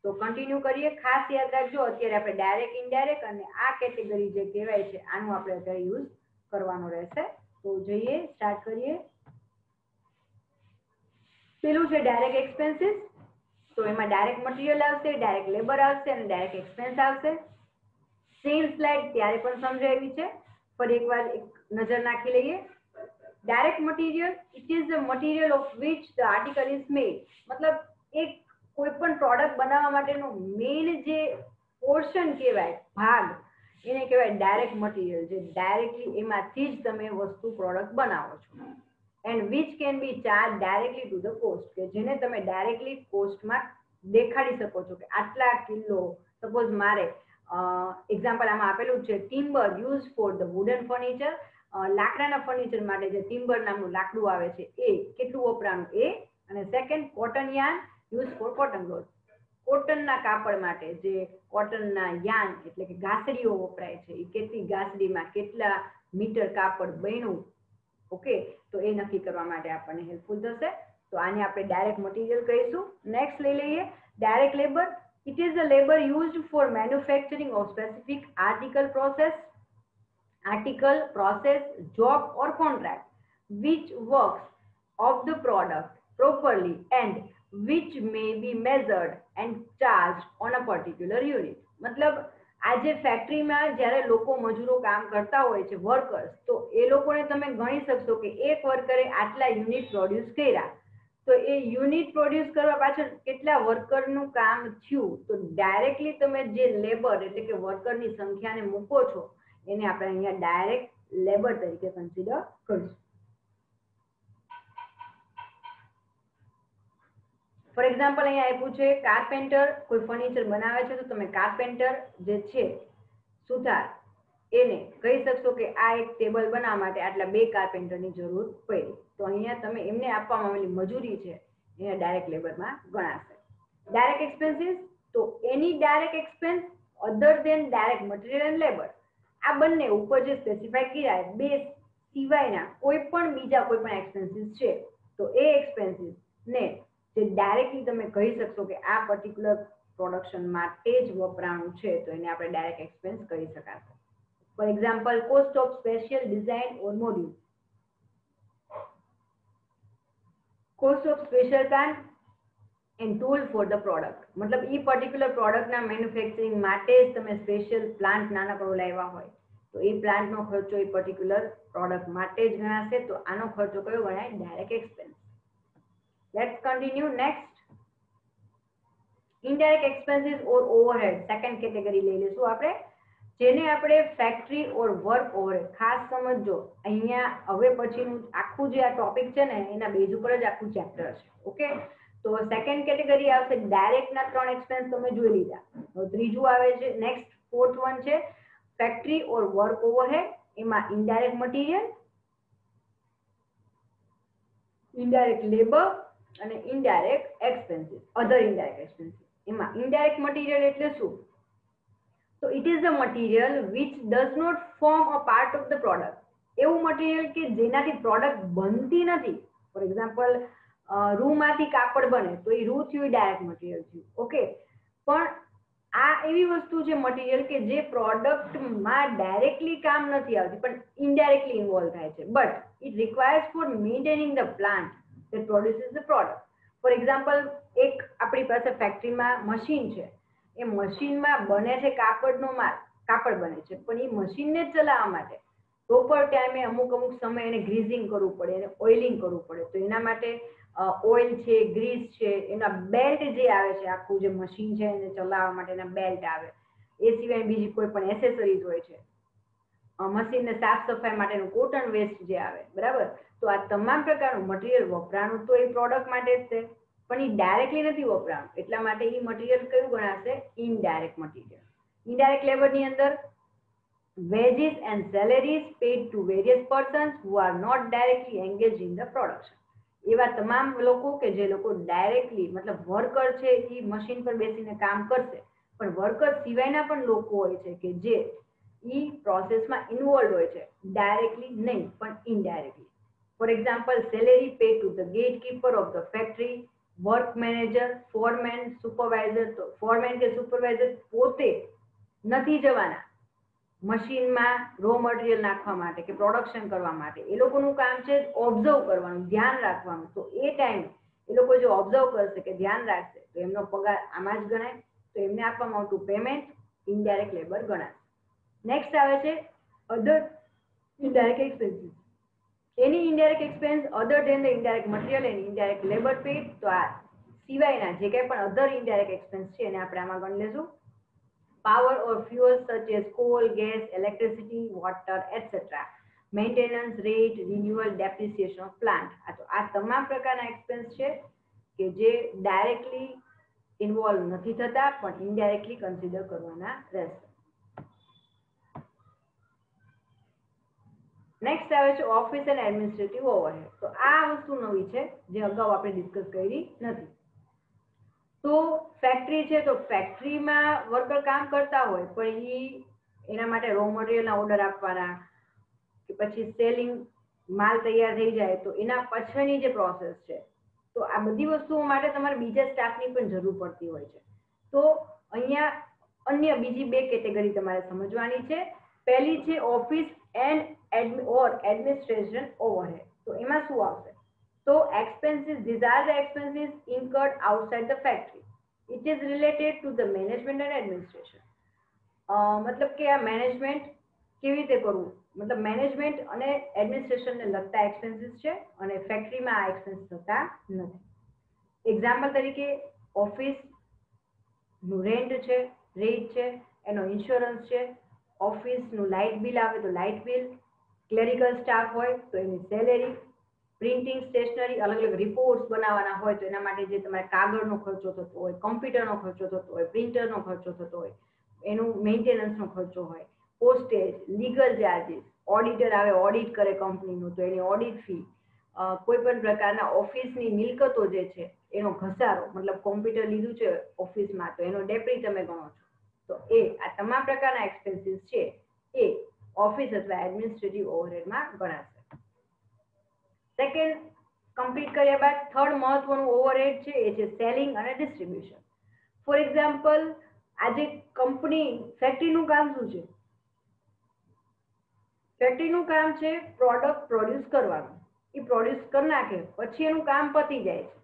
તો કન્ટિન્યુ કરીએ. ખાસ યાદ રાખજો, અત્યારે આપણે ડાયરેક્ટ ઇનડાયરેક્ટ અને આ કેટેગરી જે કહેવાય છે, આનું આપણે અત્યારે યુઝ કરવાનો રહેશે. તો જઈએ સ્ટાર્ટ કરીએ. પેલું છે ડાયરેક્ટ એક્સપેન્સીસ તો એમાં ડાયરેક્ટ મટીરિયલ આવશે ડાયરેક્ટ લેબર આવશે અને ડાયરેક્ટ એક્સપેન્સ આવશે. સેમ સ્લાઇડ ત્યારે પણ સમજાવી છે. ફરી એકવાર એક નજર નાખી લઈએ. Direct material it is the material of which the article is made મતલબ એક કોઈ પણ પ્રોડક્ટ બનાવવા માટેનો મેઇન જે પોર્શન કહેવાય, ભાગ, એને કહેવાય ડાયરેક્ટ મટીરિયલ જે ડાયરેક્ટલી એમાંથી જ તમે વસ્તુ પ્રોડક્ટ બનાવો છો. And which can be charge directly to the cost કે જેને તમે ડાયરેક્ટલી કોસ્ટમાં દેખાડી શકો છો કે આટલા કિલો સપોઝ મારે એક્ઝામ્પલ આમાં આપેલું છે timber use for the wooden furniture લાકડાના ફર્નિચર માટે જે ટિમ્બર નામનું લાકડું આવે છે, એ કેટલું વપરાનું એ અને second cotton yarn use for cotton cloth કોટનના કાપડ માટે જે કોટનના યાન એટલે કે ઘાસડીઓ વપરાય છે, એ કેટલી ઘાસડીમાં કેટલા મીટર કાપડ બન્યું? ઓકે તો એ નક્કી કરવા માટે આપણને હેલ્પફુલ થશે. તો આને આપણે ડાયરેક્ટ મટીરિયલ કહીશું. નેક્સ્ટ લઈ લઈએ. Direct labour it is the labour used for manufacturing of specific article process article process job or contract which works of the product properly and which may be measured and charged on a particular unit. મતલબ આજે ફેક્ટરીમાં જ્યારે લોકો મજૂરો કામ કરતા હોય છે વર્કર્સ તો એ લોકોને તમે ગણી શકશો કે એક વર્કરે આટલા યુનિટ પ્રોડ્યુસ કર્યા. તો એ યુનિટ પ્રોડ્યુસ કરવા પાછળ કેટલા વર્કરનું કામ થયું? તો ડાયરેક્ટલી તમે જે લેબર એટલે કે વર્કરની સંખ્યાને મૂકો છો, એને આપણે અહીંયા ડાયરેક્ટ લેબર તરીકે કન્સિડર કરીશું. ફોર એક્ઝામ્પલ અહીંયા આપ્યું છે કાર્પેન્ટર કોઈ ફર્નિચર બનાવે છે તો તમે કાર્પેન્ટર જે છે સુથાર એને કહી શકશો કે આ એક ટેબલ બનાવવા માટે આટલા બે કાર્પેન્ટરની જરૂર પડી. તો અહીંયા તમે એમને આપવામાં આવેલી મજૂરી છે, એને ડાયરેક્ટ લેબરમાં ગણાશે. ડાયરેક્ટ એક્સપેન્સીસ તો એની direct expense other than direct material and labour આ બંને ઉપર જે સ્પેસિફાઈ કર્યા બે સિવાયના કોઈ પણ બીજા કોઈ પણ એક્સપેન્સીસ છે, તો એ એક્સપેન્સીસ ને જે ડાયરેક્ટલી તમે કહી શકશો કે આ પર્ટિક્યુલર પ્રોડક્શન માટે જ વપરાણું છે, તો એને આપણે ડાયરેક્ટ એક્સપેન્સ કરી શકાશે for example cost of special design or module cost of special plan and tool for the product મતલબ એ પર્ટિક્યુલર પ્રોડક્ટના મેન્યુફેક્ચરિંગ માટે જ તમે સ્પેશિયલ પ્લાન્ટ નાનકડો લાવ્યા હોય. તો એ પ્લાન્ટનો ખર્ચો એ પર્ટિક્યુલર પ્રોડક્ટ માટે જ ગણાશે, તો આનો ખર્ચો કયો ગણાય? Direct expense let's continue next indirect expenses or overhead second category લઈ લઈશું આપણે. જેને આપણે ફેક્ટરી ઓર વર્ક ઓવરહેડ ખાસ સમજજો. અહીંયા હવે પછીનું આખું જે આ ટોપિક છે ને, એના બેઝ ઉપર જ આખું ચેપ્ટર છે ઓકે તો સેકન્ડ કેટેગરી આવશે ડાયરેક્ટ ના ત્રણ એક્સપેન્સ તમે જોઈ લીધા. ત્રીજું આવે છે નેક્સ્ટ ફોર્થ વન છે ફેક્ટરી ઓર વર્ક ઓવરહેડ એમાં ઇનડાયરેક્ટ મટીરિયલ ઇનડાયરેક્ટ લેબર અને indirect expenses other indirect expenses એમાં ઇનડાયરેક્ટ મટીરિયલ એટલે શું? તો it is the material which does not form a part of the product એવું material કે જેનાથી પ્રોડક્ટ બનતી નથી. ફોર એક્ઝામ્પલ રૂમાંથી કાપડ બને, તો એ રૂ થયું ડાયરેક્ટ મટીરિયલ થયું. ઓકે પણ આ એવી વસ્તુ છે મટીરિયલ કે જે પ્રોડક્ટમાં ડાયરેક્ટલી કામ નથી આવતી, પણ ઇનડાયરેક્ટલી ઇન્વોલ્વ થાય છે. But it requires for maintaining the plant that produces the product. For example એક આપણી પાસે ફેક્ટરીમાં મશીન છે. એ મશીનમાં બને છે કાપડનો માલ. કાપડ બને છે. પણ એ મશીનને જ ચલાવવા માટે પ્રોપર ટાઈમે અમુક અમુક સમય એને ગ્રીઝિંગ કરવું પડે, એને ઓઇલિંગ કરવું પડે. તો એના માટે ઓઇલ છે ગ્રીસ છે, એના બેલ્ટ જે આવે છે, આખું જે મશીન છે એને ચલાવવા માટેના બેલ્ટ આવે. એ સિવાય બીજી કોઈ પણ એસેસરીઝ હોય છે. મશીનને સાફ સફાઈ માટેનું કોટન વેસ્ટ જે આવે, બરાબર? તો આ તમામ પ્રકારનું મટીરિયલ વપરાણું તો એ પ્રોડક્ટ માટે જ છે. પણ એ ડાયરેક્ટલી નથી વપરાણું. એટલા માટે એ મટીરિયલ કયું ગણાશે? ઇનડાયરેક્ટ મટીરિયલ ઇનડાયરેક્ટ લેબરની અંદર wages and salaries paid to various persons who are not directly engaged in the production. એવા તમામ લોકો કે જે લોકો ડાયરેક્ટલી મતલબ વર્કર છે એ મશીન પર બેસીને કામ કરશે. પણ વર્કર સિવાયના પણ લોકો હોય છે કે જે ઈ પ્રોસેસમાં ઇન્વોલ્વ હોય છે. ડાયરેક્ટલી નહીં, પણ indirectly example salary pay to the gate keeper of the factory work manager foreman supervisor તો ફોરમેન કે સુપરવાઇઝર પોતે નથી જવાના. મશીનમાં રો મટીરિયલ નાખવા માટે કે પ્રોડક્શન કરવા માટે. એ લોકોનું કામ છે ઓબ્ઝર્વ કરવાનું, ધ્યાન રાખવાનું. તો એ ટાઈમ એ લોકો જો ઓબ્ઝર્વ કરશે કે ધ્યાન રાખશે, તો એમનો પગાર આમાં જ ગણાય. તો એમને આપવામાં આવતું પેમેન્ટ ઇનડાયરેક્ટ લેબર ગણાય નેક્સ્ટ આવે છે other indirect expenses any indirect expense other than the indirect material and indirect labour paid તો આ સિવાયના જે કંઈ પણ અધર ઇનડાયરેક્ટ એક્સપેન્સ છે એને આપણે આમાં ગણી લેશું. Power or fuel such as coal gas electricity water etcetera maintenance rate renewal depreciation of plant આ તો આ તમામ પ્રકારના એક્સપેન્સ છે કે જે ડાયરેક્ટલી ઇન્વોલ્વ નથી થતા, પણ ઇનડાયરેક્ટલી કન્સિડર કરવાના રહેશે. નેક્સ્ટ આવે છે ઓફિસ એન્ડ એડમિનિસ્ટ્રેટિવ ઓવરહેડ તો આ વસ્તુ નવી છે, જે અગાઉ આપણે ડિસ્કસ કરી નથી. તો ફેક્ટરી છે, તો ફેક્ટરીમાં વર્કર કામ કરતા હોય, પણ એ એના માટે રો મટીરિયલના ઓર્ડર આપવાના, કે પછી સેલિંગ માલ તૈયાર થઈ જાય, તો એના પછીની જે પ્રોસેસ છે. તો આ બધી વસ્તુઓ માટે તમારે બીજા સ્ટાફની પણ જરૂર પડતી હોય છે. તો અહીંયા અન્ય બીજી બે કેટેગરી તમારે સમજવાની છે. પહેલી છે office and or administration overhead તો એમાં શું આવશે? તો expenses these are the expenses incurred outside the factory it is related to the management and. Uh, મતલબ કે આ મેનેજમેન્ટ કેવી રીતે કરવું? મતલબ મેનેજમેન્ટ અને એડમિનિસ્ટ્રેશનને લગતા એક્સપેન્સીસ છે અને ફેક્ટરીમાં આ એક્સપેન્સ થતા નથી. એક્ઝામ્પલ તરીકે ઓફિસનું રેન્ટ છે રેટ છે એનો ઇન્સ્યોરન્સ છે ઓફિસનું લાઇટ બિલ આવે તો લાઇટ બિલ, ક્લેરિકલ સ્ટાફ હોય તો એની સેલેરી, પ્રિન્ટિંગ સ્ટેશનરી, અલગ અલગ રિપોર્ટ્સ બનાવવાના હોય તો એના માટે જે તમારે કાગળનો ખર્ચો થતો હોય, કમ્પ્યુટરનો ખર્ચો થતો હોય, પ્રિન્ટરનો ખર્ચો થતો હોય, એનું મેન્ટેનન્સનો ખર્ચો હોય, પોસ્ટેજ, લીગલ ચાર્જીસ, ઓડિટર આવે, ઓડિટ કરે કંપનીનું તો એની ઓડિટ ફી કોઈ પણ પ્રકારના ઓફિસની મિલકતો જે છે એનો ઘસારો, મતલબ કોમ્પ્યુટર લીધું છે ઓફિસમાં તો એનો ડેપ્રી તમે ગણો છો. તો એ આ તમામ પ્રકારના એક્સપેન્સીસ છે, એ ઓફિસ અથવા એડમિનિસ્ટ્રેટિવ ઓવરહેડમાં ગણાશે. સેકન્ડ કમ્પ્લીટ કર્યા બાદ થર્ડ મહત્વનું ઓવરહેડ છે, એ છે સેલિંગ અને ડિસ્ટ્રીબ્યુશન ફોર એક્ઝામ્પલ આજે કંપની ફેક્ટરીનું કામ શું છે? ફેક્ટરીનું કામ છે પ્રોડક્ટ પ્રોડ્યુસ કરવાનું. એ પ્રોડ્યુસ કરી નાખે, પછી એનું કામ પતી જાય છે.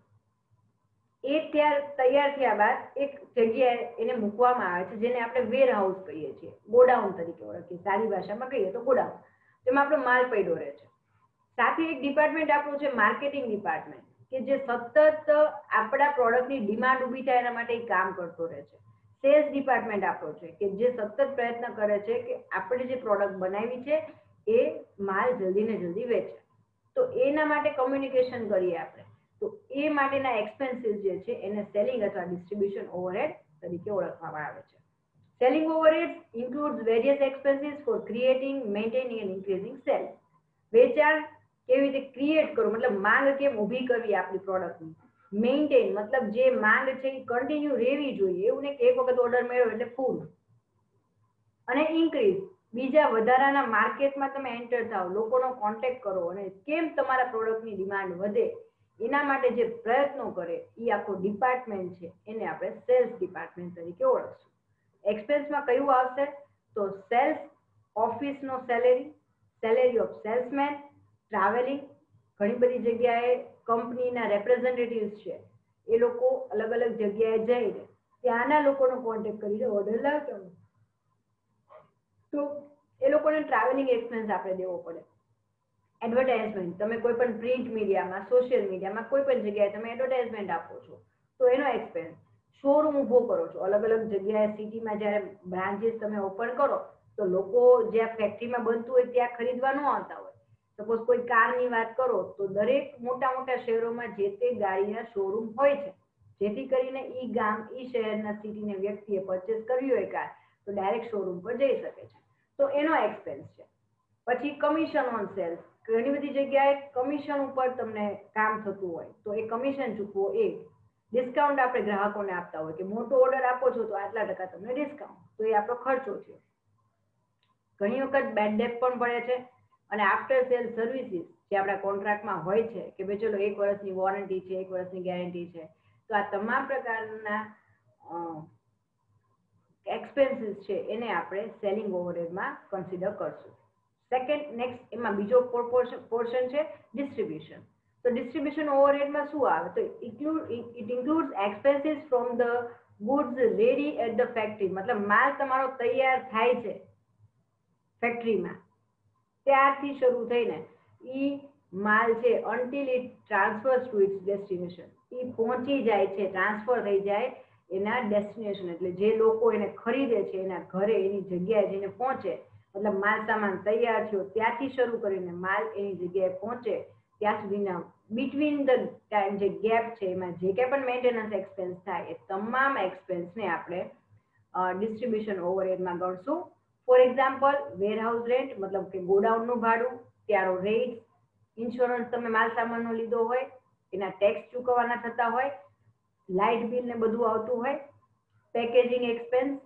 એ ત્યાર, તૈયાર થયા બાદ એક જગ્યાએ એને મૂકવામાં આવે છે, જેને આપણે વેર હાઉસ કહીએ છીએ. ગોડાઉન તરીકે ઓળખીએ સારી ભાષામાં કહીએ તો ગોડાઉન. તેમાં આપણો માલ પડ્યો રહે છે. સાથે એક ડિપાર્ટમેન્ટ આપણું છે માર્કેટિંગ ડિપાર્ટમેન્ટ કે જે સતત આપણા પ્રોડક્ટની ડિમાન્ડ ઊભી થાય એના માટે કામ કરતો રહે છે. સેલ્સ ડિપાર્ટમેન્ટ આપણો છે, કે જે સતત પ્રયત્ન કરે છે કે આપણે જે પ્રોડક્ટ બનાવી છે, એ માલ જલ્દી ને જલ્દી વેચે. તો એના માટે કમ્યુનિકેશન કરીએ આપણે. તો એ માટેના એક્સપેન્સીસ જે છે, એને સેલિંગ અથવા ડિસ્ટ્રીબ્યુશન ઓવરહેડ તરીકે ઓળખવામાં આવે છે. Selling overhead includes various expenses for creating maintaining and increasing sale વેચાણ કેવી રીતે ક્રિએટ કરવું? મતલબ માંગ કેમ ઊભી કરવી આપણી પ્રોડક્ટની મેન્ટેન મતલબ જે માંગ છે એ કન્ટિન્યુ રહેવી જોઈએ. એવું નહીં કે એક વખત ઓર્ડર મેળવ્યો એટલે ફૂલ અને ઇન્ક્રીઝ બીજા વધારાના માર્કેટમાં તમે એન્ટર થાવ લોકોનો કોન્ટેક્ટ કરો અને કેમ તમારા પ્રોડક્ટની ડિમાન્ડ વધે? એના માટે જે પ્રયત્નો કરે એ આખો ડિપાર્ટમેન્ટ છે, એને આપણે સેલ્સ ડિપાર્ટમેન્ટ તરીકે ઓળખશું. એક્સપેન્સમાં કયું આવશે? તો sales ઓફિસનો salary salary of salesman travelling ઘણી બધી જગ્યાએ કંપનીના રેપ્રેઝેન્ટેટિવ્સ છે. એ લોકો અલગ અલગ જગ્યાએ જઈને ત્યાંના લોકોનો કોન્ટેક્ટ કરીને ઓર્ડર લાવતા હોય. તો એ લોકોને ટ્રાવેલિંગ એક્સપેન્સ આપણે દેવો પડે. એડવર્ટાઇઝમેન્ટ તમે કોઈ પણ પ્રિન્ટ મીડિયામાં સોશિયલ મીડિયામાં કોઈ પણ જગ્યાએ તમે એડવર્ટાઇઝમેન્ટ આપો છો, તો એનો એક્સપેન્સ શોરૂમ ઊભો કરો છો, અલગ અલગ જગ્યાએ સિટીમાં જ્યારે બ્રાન્ચીસ તમે ઓપન કરો, તો લોકો જ્યાં ફેક્ટરીમાં બનતું હોય ત્યાં ખરીદવા ન આવતા હોય. સપોઝ કોઈ કારની વાત કરો, તો દરેક મોટા મોટા શહેરોમાં જે તે ગાડીના શોરૂમ હોય છે, જેથી કરીને ઈ ગામ, ઈ શહેરના સિટીને વ્યક્તિએ પરચેસ કરવી હોય કાર, તો ડાયરેક્ટ શોરૂમ પર જઈ શકે છે. તો એનો એક્સપેન્સ છે. પછી કમિશન ઓન સેલ્સ ઘણી બધી જગ્યાએ કમિશન ઉપર તમને કામ થતું હોય, તો એ કમિશન ચૂકવો એ ડિસ્કાઉન્ટ આપણે ગ્રાહકોને આપતા હોય કે મોટો ઓર્ડર આપો છો તો આટલા ટકા તમને ડિસ્કાઉન્ટ તો એ આપણો ખર્ચો છે ઘણી વખત બેડ ડેપ પણ પડે છે અને આફ્ટર સેલ સર્વિસીસ જે આપણા કોન્ટ્રાક્ટમાં હોય છે કે ભાઈ ચલો એક વર્ષની વોરંટી છે, એક વર્ષની ગેરંટી છે, તો આ તમામ પ્રકારના એક્સપેન્સીસ છે એને આપણે સેલિંગ ઓવરહેડમાં કન્સિડર કરશું. સેકન્ડ નેક્સ્ટ એમાં બીજો પોર્શન છે ડિસ્ટ્રીબ્યુશન તો ડિસ્ટ્રીબ્યુશન ઓવરહેડમાં શું આવે? તો it includes expenses from the goods ready at the factory મતલબ માલ તમારો તૈયાર થાય છે ફેક્ટરીમાં ત્યારથી શરૂ થઈને ઈ માલ છે until it transfer to its destination એ પહોંચી જાય છે ટ્રાન્સફર થઈ જાય એના ડેસ્ટિનેશન એટલે જે લોકો એને ખરીદે છે, એના ઘરે, એની જગ્યાએ જઈને પહોંચે મતલબ માલ સામાન તૈયાર થયો, ત્યાંથી શરૂ કરીને માલ એની જગ્યાએ પહોંચે, ત્યાં સુધીના બિટવીન ધ ટાઈમ જે ગેપ છે, એમાં જે કંઈ પણ મેન્ટેનન્સ એક્સપેન્સ થાય, એ તમામ એક્સપેન્સને આપણે ડિસ્ટ્રીબ્યુશન ઓવરહેડમાં ગણશું. ફોર એક્ઝામ્પલ વેરહાઉસ રેન્ટ મતલબ કે ગોડાઉનનું ભાડું ત્યારો રેટ ઇન્સ્યોરન્સ તમે માલ સામાનનો લીધો હોય, એના ટેક્સ ચૂકવવાના થતા હોય લાઇટ બિલ ને બધું આવતું હોય પેકેજિંગ એક્સપેન્સ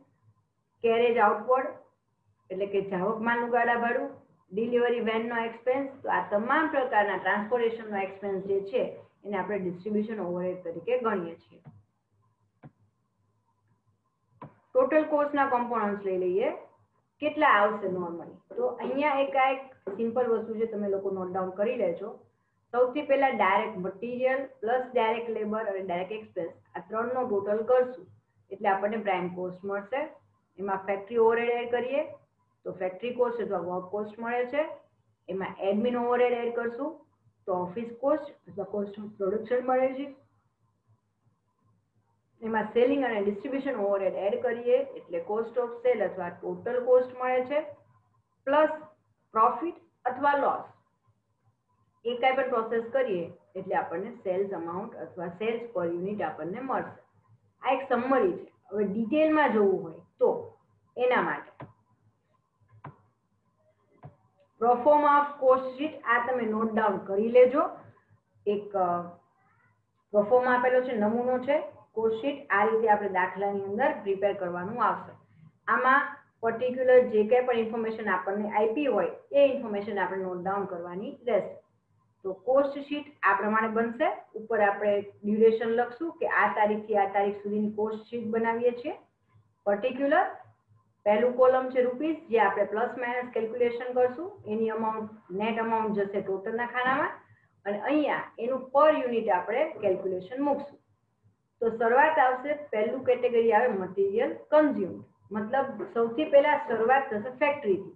કેરેજ આઉટવર્ડ એટલે કે જાવક માલનું ગાડા ભાડું ડિલિવરી વેનનો એક્સપેન્સ તો આ તમામ પ્રકારના ટ્રાન્સપોર્ટેશનનો એક્સપેન્સ જે છે, એને આપણે ડિસ્ટ્રીબ્યુશન ઓવરહેડ તરીકે ગણીએ છીએ. ટોટલ કોસ્ટના કોમ્પોનન્ટ્સ લઈ લઈએ. કેટલા આવશે નોર્મલી તો અહીંયા એક આ એક સિમ્પલ વસ્તુ છે, તમે લોકો નોટ ડાઉન કરી લેજો. સૌથી પહેલા direct material plus direct labour અને ડાયરેક્ટ એક્સપેન્સ આ ત્રણનો ટોટલ કરશું. એટલે આપણને પ્રાઇમ કોસ્ટ મળશે. એમાં ફેક્ટરી ઓવરહેડ એડ કરીએ. તો ફેક્ટરી કોસ્ટ અથવા વર્ક કોસ્ટ મળે છે. એમાં એડમિન ઓવરહેડ એડ કરશું, તો ઓફિસ કોસ્ટ અથવા કોસ્ટ ઓફ પ્રોડક્શન મળે છે. એમાં સેલિંગ અને ડિસ્ટ્રીબ્યુશન ઓવરહેડ એડ કરીએ, એટલે કોસ્ટ ઓફ સેલ અથવા ટોટલ કોસ્ટ મળે છે. પ્લસ પ્રોફિટ અથવા લોસ એ કાંઈ પણ પ્રોસેસ કરીએ, એટલે આપણને સેલ્સ અમાઉન્ટ અથવા સેલ્સ પર યુનિટ આપણને મળશે. આ એક સમરી છે. હવે ડિટેલમાં જોવું હોય તો એના માટે પ્રોફોર્મા ઓફ કોસ્ટ શીટ આ તમે નોટ ડાઉન કરી લેજો. એક પ્રોફોર્મા આપેલો છે, નમૂનો છે કોસ્ટ શીટ આ રીતે આપણે દાખલાની અંદર પ્રિપેર કરવાનું આવશે. આમાં પર્ટિક્યુલર જે કંઈ પણ ઇન્ફોર્મેશન આપણને આપી હોય, એ ઇન્ફોર્મેશન આપણે નોટ ડાઉન કરવાની રહેશે. તો કોસ્ટ શીટ આ પ્રમાણે બનશે. ઉપર આપણે ડ્યુરેશન લખશું કે આ તારીખથી આ તારીખ સુધીની કોસ્ટ શીટ બનાવીએ છીએ. પર્ટિક્યુલર પહેલું કોલમ છે રૂપીસ જે આપણે પ્લસ માઇનસ કેલ્ક્યુલેશન કરશું. એની અમાઉન્ટ નેટ અમાઉન્ટ જશે ટોટલના ખાનામાં. અને અહીંયા એનું પર યુનિટ આપણે કેલ્ક્યુલેશન મૂકશું. તો શરૂઆત આવશે, પહેલું કેટેગરી આવે મટીરિયલ કન્ઝ્યુમ મતલબ સૌથી પહેલા શરૂઆત થશે ફેક્ટરીથી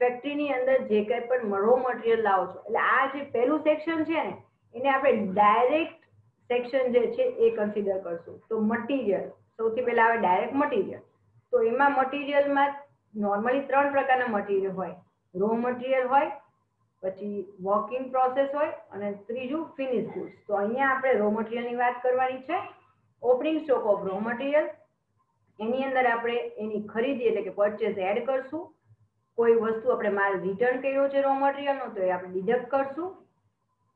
ફેક્ટરીની અંદર જે કંઈ પણ રો મટીરિયલ લાવો છો. એટલે આ જે પહેલું સેક્શન છે ને, એને આપણે ડાયરેક્ટ સેક્શન જે છે એ કન્સિડર કરશું. તો મટીરિયલ સૌથી પહેલા આવે ડાયરેક્ટ મટીરિયલ તો એમાં મટીરિયલમાં નોર્મલી ત્રણ પ્રકારના મટીરિયલ હોય. રો મટીરિયલ હોય, પછી વર્કિંગ પ્રોસેસ હોય, અને ત્રીજું ફિનિશ ગુડ્સ તો અહીંયા આપણે રો મટીરિયલની વાત કરવાની છે. Opening stock of raw material એની અંદર આપણે એની ખરીદી એટલે કે પરચેસ એડ કરશું. કોઈ વસ્તુ આપણે માલ રિટર્ન કર્યો છે રો મટીરિયલનો તો એ આપણે ડિડક્ટ કરશું.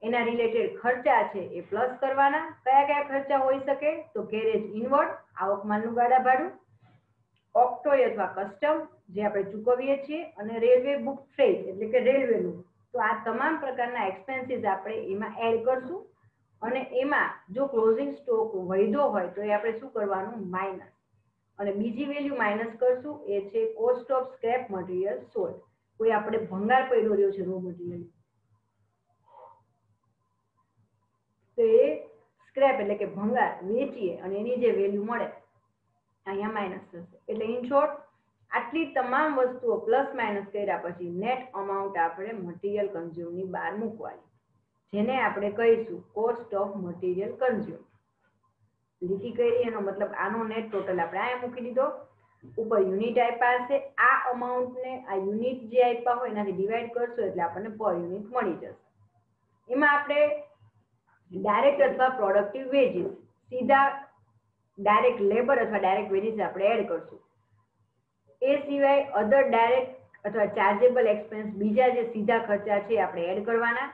એના રિલેટેડ ખર્ચા છે એ પ્લસ કરવાના. કયા કયા ખર્ચા હોઈ શકે? તો કેરેજ ઇનવર્ડ આવક માલનું ગાડા ભાડું ઓક્ટોય અથવા કસ્ટમ જે આપણે ચૂકવીએ છીએ અને રેલવે બુક ફ્રેટ એટલે કે રેલવેનું. તો આ તમામ પ્રકારના એક્સપેન્સીસ આપણે એમાં એડ કરશું અને એમાં જો ક્લોઝિંગ સ્ટોક વૈધો હોય તો એ આપણે શું કરવાનું? માઇનસ અને બીજી વેલ્યુ માઇનસ કરશું એ છે cost of scrap material sold કોઈ આપણે ભંગાર પડ્યો રહ્યો છે રો મટીરિયલ તો એ સ્ક્રેપ એટલે કે ભંગાર વેચીએ અને એની જે વેલ્યુ મળે અહીંયા માઇનસ થશે. એટલે ઇન શોર્ટ આટલી તમામ વસ્તુઓ પ્લસ માઇનસ કર્યા પછી નેટ અમાઉન્ટ આપણે મટીરિયલ કન્ઝ્યુમની બહાર મૂકવાની. જેને આપણે કહીશું કોસ્ટ ઓફ મટીરિયલ કન્ઝ્યુમ લીટી કરી એનો મતલબ આનો નેટ ટોટલ આપણે અહીંયા મૂકી દીધો. ઉપર યુનિટ આપ્યા હશે. આ અમાઉન્ટને આ યુનિટ જે આપ્યા હોય એનાથી ડિવાઈડ કરશો એટલે આપણને પર યુનિટ મળી જશે. એમાં આપણે ડાયરેક્ટ અથવા પ્રોડક્ટિવ વેજીસ સીધા ડાયરેક્ટ લેબર અથવા ડાયરેક્ટ વેજીસ આપણે એડ કરશું. એ સિવાય અધર ડાયરેક્ટ અથવા ચાર્જેબલ એક્સપેન્સ બીજા જે સીધા ખર્ચા છે આપણે એડ કરવાના.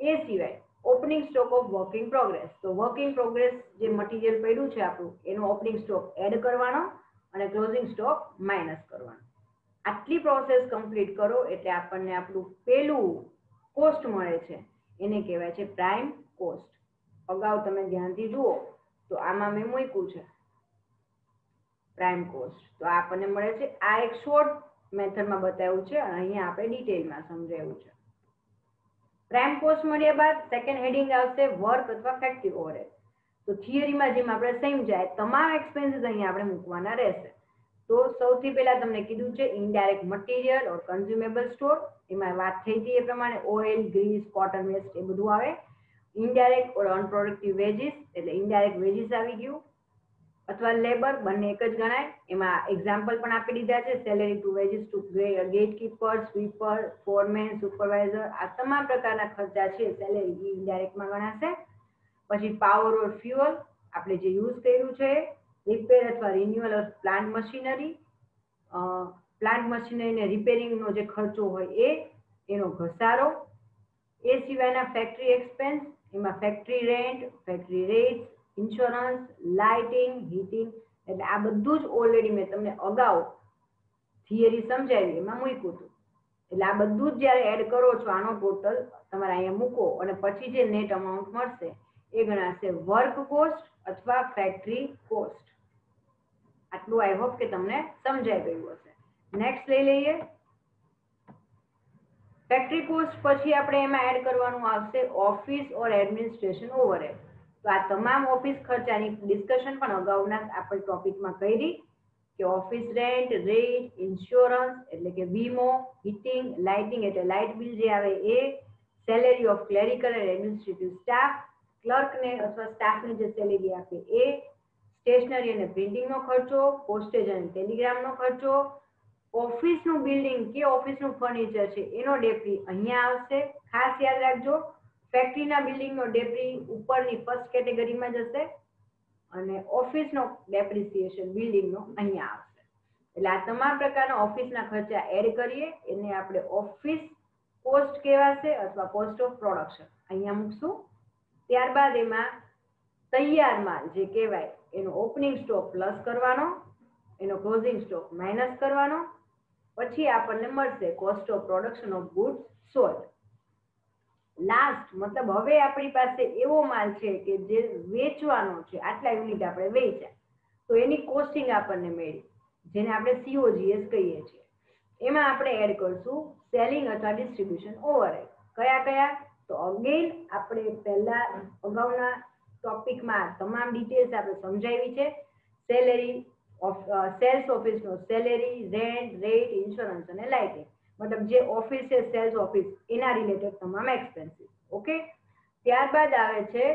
એ સિવાય opening stock of working progress તો વર્કિંગ પ્રોગ્રેસ જે મટીરિયલ પડ્યું છે આપણું, એનો ઓપનિંગ સ્ટોક એડ કરવાનો અને ક્લોઝિંગ સ્ટોક માઇનસ કરવાનો. આટલી પ્રોસેસ કમ્પ્લીટ કરો એટલે આપણને આપણું પેલું કોસ્ટ મળે છે. એને કહેવાય છે પ્રાઇમ કોસ્ટ અગાઉ તમે ધ્યાનથી જુઓ તો આમાં મેં મૂક્યું છે. પ્રાઇમ કોસ્ટ તો આપણને મળે છે, આ એક શોર્ટ મેથડમાં બતાવ્યું છે, અને અહીંયા આપણે ડિટેલમાં સમજાવ્યું છે. પ્રાઇમ કોસ્ટ મળ્યા બાદ સેકન્ડ હેડિંગ આવશે વર્ક અથવા ફેક્ટરી ઓવરહેડ તો થિયરીમાં જેમ આપણે સમજાય તમામ એક્સપેન્સીસ અહીંયા આપણે મૂકવાના રહેશે. તો સૌથી પહેલા તમને કીધું છે indirect material or consumable store એમાં વાત થઈ હતી એ પ્રમાણે ઓઇલ ગ્રીસ કોટન વેસ્ટ એ બધું આવે. ઇનડાયરેક્ટ ઓર અનપ્રોડક્ટિવ વેજીસ એટલે ઇનડાયરેક્ટ વેજીસ આવી ગયું. અથવા લેબર બંને એક જ ગણાય. એમાં એક્ઝામ્પલ પણ આપી દીધા છે. Salary to wages to gate keeper sweeper foreman supervisor આ તમામ પ્રકારના ખર્ચા છે. સેલેરી ઇનડાયરેક્ટમાં ગણાશે. પછી પાવર ઓર ફ્યુઅલ આપણે જે યુઝ કર્યું છે રિપેર અથવા renewal of plant machinery plant મશીનરીને રિપેરિંગનો જે ખર્ચો હોય એ, એનો ઘસારો. એ સિવાયના ફેક્ટરી એક્સપેન્સ એમાં factory rent factory rates insurance lighting heating એટલે આ બધું જ ઓલરેડી મેં તમને અગાઉ થિયરી સમજાવી, એમાં મૂક્યું હતું. એટલે આ બધું જ જ્યારે એડ કરો છો આનો ટોટલ તમારે અહીંયા મૂકો અને પછી જે નેટ અમાઉન્ટ મળશે, એ ગણાશે વર્ક કોસ્ટ અથવા ફેક્ટરી કોસ્ટ આટલું આઈ હોપ કે તમને સમજાઈ ગયું હશે. નેક્સ્ટ લઈ લઈએ. ફેક્ટરી કોસ્ટ પછી આપણે એમાં એડ કરવાનું આવશે ઓફિસ ઓર એડમિનિસ્ટ્રેશન ઓવરહેડ તો આ તમામ ઓફિસ ખર્ચાની ડિસ્કશન પણ અગાઉના આપણે ટોપિકમાં કરી કે ઓફિસ રેન્ટ રેટ ઇન્સ્યોરન્સ એટલે કે વીમો હીટિંગ લાઇટિંગ એટલે લાઇટ બિલ જે આવે એ salary of clerical and administrative staff ક્લર્કને અથવા સ્ટાફને જે સેલેરી આપે એ સ્ટેશનરી અને પ્રિન્ટિંગનો ખર્ચો પોસ્ટેજ અને ટેલિગ્રામનો ખર્ચો ઓફિસનું બિલ્ડિંગ કે ઓફિસનું ફર્નિચર છે, એનો ડેપ્રી અહીંયા આવશે. ખાસ યાદ રાખજો, ફેક્ટરીના બિલ્ડિંગનો ડેપ્રી ઉપરની ફર્સ્ટ કેટેગરીમાં જશે અને ઓફિસનો ડેપ્રિસિએશન બિલ્ડિંગનો અહીંયા આવશે. એટલે આ તમામ પ્રકારના ઓફિસના ખર્ચા એડ કરીએ, એને આપણે ઓફિસ કોસ્ટ કહેવાશે અથવા કોસ્ટ ઓફ પ્રોડક્શન. અહીંયા મૂકશું. ત્યારબાદ એમાં તૈયાર માલ જે કહેવાય, એનો ઓપનિંગ સ્ટોક પ્લસ કરવાનો, એનો ક્લોઝિંગ સ્ટોક માઇનસ કરવાનો પછી આપણને મળશે cost of production of goods sold last મતલબ હવે આપણી પાસે એવો માલ છે કે જે વેચવાનો છે, આટલા યુનિટ આપણે વેચ્યા. તો એની કોસ્ટિંગ આપણને મળી જેને આપણે સીઓજીએસ કહીએ છીએ. એમાં આપણે એડ કરશું સેલિંગ અથવા ડિસ્ટ્રીબ્યુશન ઓવરહેડ કયા કયા? તો અગેન આપણે પહેલા અગાઉના ટોપિકમાં તમામ ડિટેલ્સ આપણે સમજાવી છે. સેલેરી ઓફ સેલ્સ ઓફિસનો સેલેરી રેન્ટ રેટ ઇન્સ્યોરન્સ અને લાઇટિંગ મતલબ જે ઓફિસ છે સેલ્સ ઓફિસ એના રિલેટેડ તમામ એક્સપેન્સીસ ઓકે ત્યારબાદ આવે છે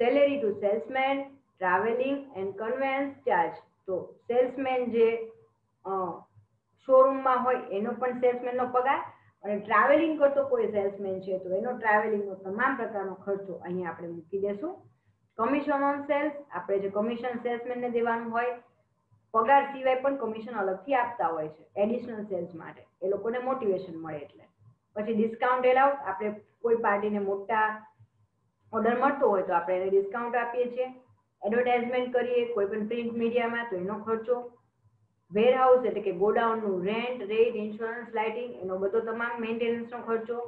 salary to salesman travelling and conveyance charge તો સેલ્સમેન જે શોરૂમમાં હોય, એનો પણ સેલ્સમેનનો પગાર. અને ટ્રાવેલિંગ કરતો કોઈ સેલ્સમેન છે, તો એનો ટ્રાવેલિંગનો તમામ પ્રકારનો ખર્ચો અહીંયા આપણે મૂકી દેશું. કમિશન ઓન સેલ્સ આપણે જે કમિશન સેલ્સમેનને દેવાનું હોય પગાર સિવાય પણ કમિશન અલગથી આપતા હોય છે એડિશનલ સેલ્સ માટે. એ લોકોને મોટિવેશન મળે એટલે. પછી ડિસ્કાઉન્ટ એલાઉટ આપણે કોઈ પાર્ટીને મોટા ઓર્ડર મળતો હોય તો આપણે એને ડિસ્કાઉન્ટ આપીએ છીએ. એડવર્ટાઇઝમેન્ટ કરીએ, કોઈ પણ પ્રિન્ટ મીડિયામાં તો એનો ખર્ચો. વેરહાઉસ એટલે કે ગોડાઉનનું રેન્ટ રેટ ઇન્સ્યોરન્સ લાઇટિંગ એનો બધો તમામ મેન્ટેનન્સનો ખર્ચો.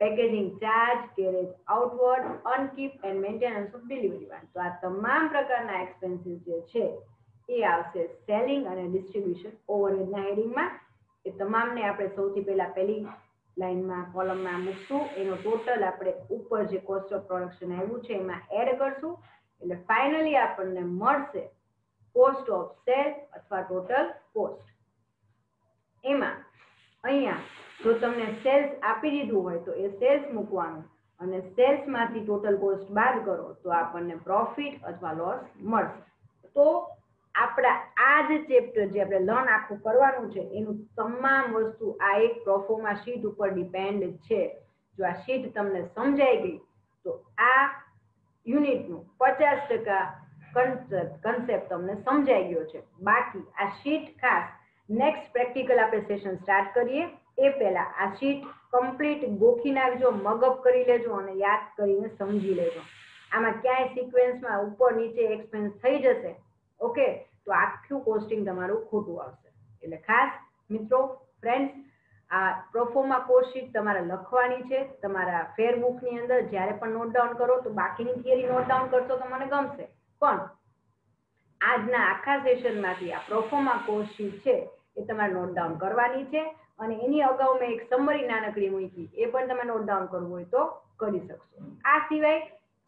Packaging charge carriage outward upkeep and maintenance of delivery van તો આ તમામ પ્રકારના એક્સપેન્સીસ જે છે એ આવશે સેલિંગ અને ડિસ્ટ્રીબ્યુશન ઓવરહેડના હેડિંગમાં એ તમામને આપણે સૌથી પહેલા પહેલી લાઈનમાં કોલમમાં મૂકશું. એનો ટોટલ આપણે ઉપર જે કોસ્ટ ઓફ પ્રોડક્શન આવ્યું છે, એમાં એડ કરશું. એટલે ફાઇનલી આપણને મળશે કોસ્ટ ઓફ સેલ અથવા ટોટલ કોસ્ટ એમાં અહીંયા જો તમને સેલ્સ આપી દીધું હોય તો એ સેલ્સ મૂકવાનું અને સેલ્સમાંથી ટોટલ કોસ્ટ બાદ કરો તો આપણને પ્રોફિટ અથવા લોસ મળશે. તો આપણા આ જ ચેપ્ટર જે આપણે લર્ન આખું કરવાનું છે, એનું તમામ વસ્તુ આ એક પ્રોફોમા શીટ ઉપર ડિપેન્ડ છે. જો આ શીટ તમને સમજાઈ ગઈ, તો આ યુનિટનું પચાસ ટકા કન્સેપ્ટ તમને સમજાઈ ગયો છે. બાકી આ શીટ ખાસ નેક્સ્ટ પ્રેક્ટિકલ આપણે સેશન સ્ટાર્ટ કરીએ. એ પહેલા આ શીટ કમ્પ્લીટ ગોખી નાખજો મગઅપ કરી લેજો અને યાદ કરીને સમજી લેજો. આમાં ક્યાંય સિક્વેન્સમાં ઉપર નીચે એક્સપેન્સ થઈ જશે ઓકે તો આખું કોસ્ટિંગ તમારું ખોટું આવશે. એટલે ખાસ મિત્રો ફ્રેન્ડ્સ આ પ્રોફોમાં કોસ્ટ શીટ તમારે લખવાની છે. તમારા ફેરબુકની અંદર જ્યારે પણ નોટ ડાઉન કરો, તો બાકીની થિયરી નોટ ડાઉન કરશો તો મને ગમશે. પણ આજના આખા સેશનમાંથી આ પ્રોફોમાં કોસ્ટ શીટ છે એ તમારે નોટ ડાઉન કરવાની છે. અને એની અગાઉ મેં એક સમરી નાનકડી મૂકી, એ પણ તમે નોટ ડાઉન કરવું હોય તો કરી શકશો. આ સિવાય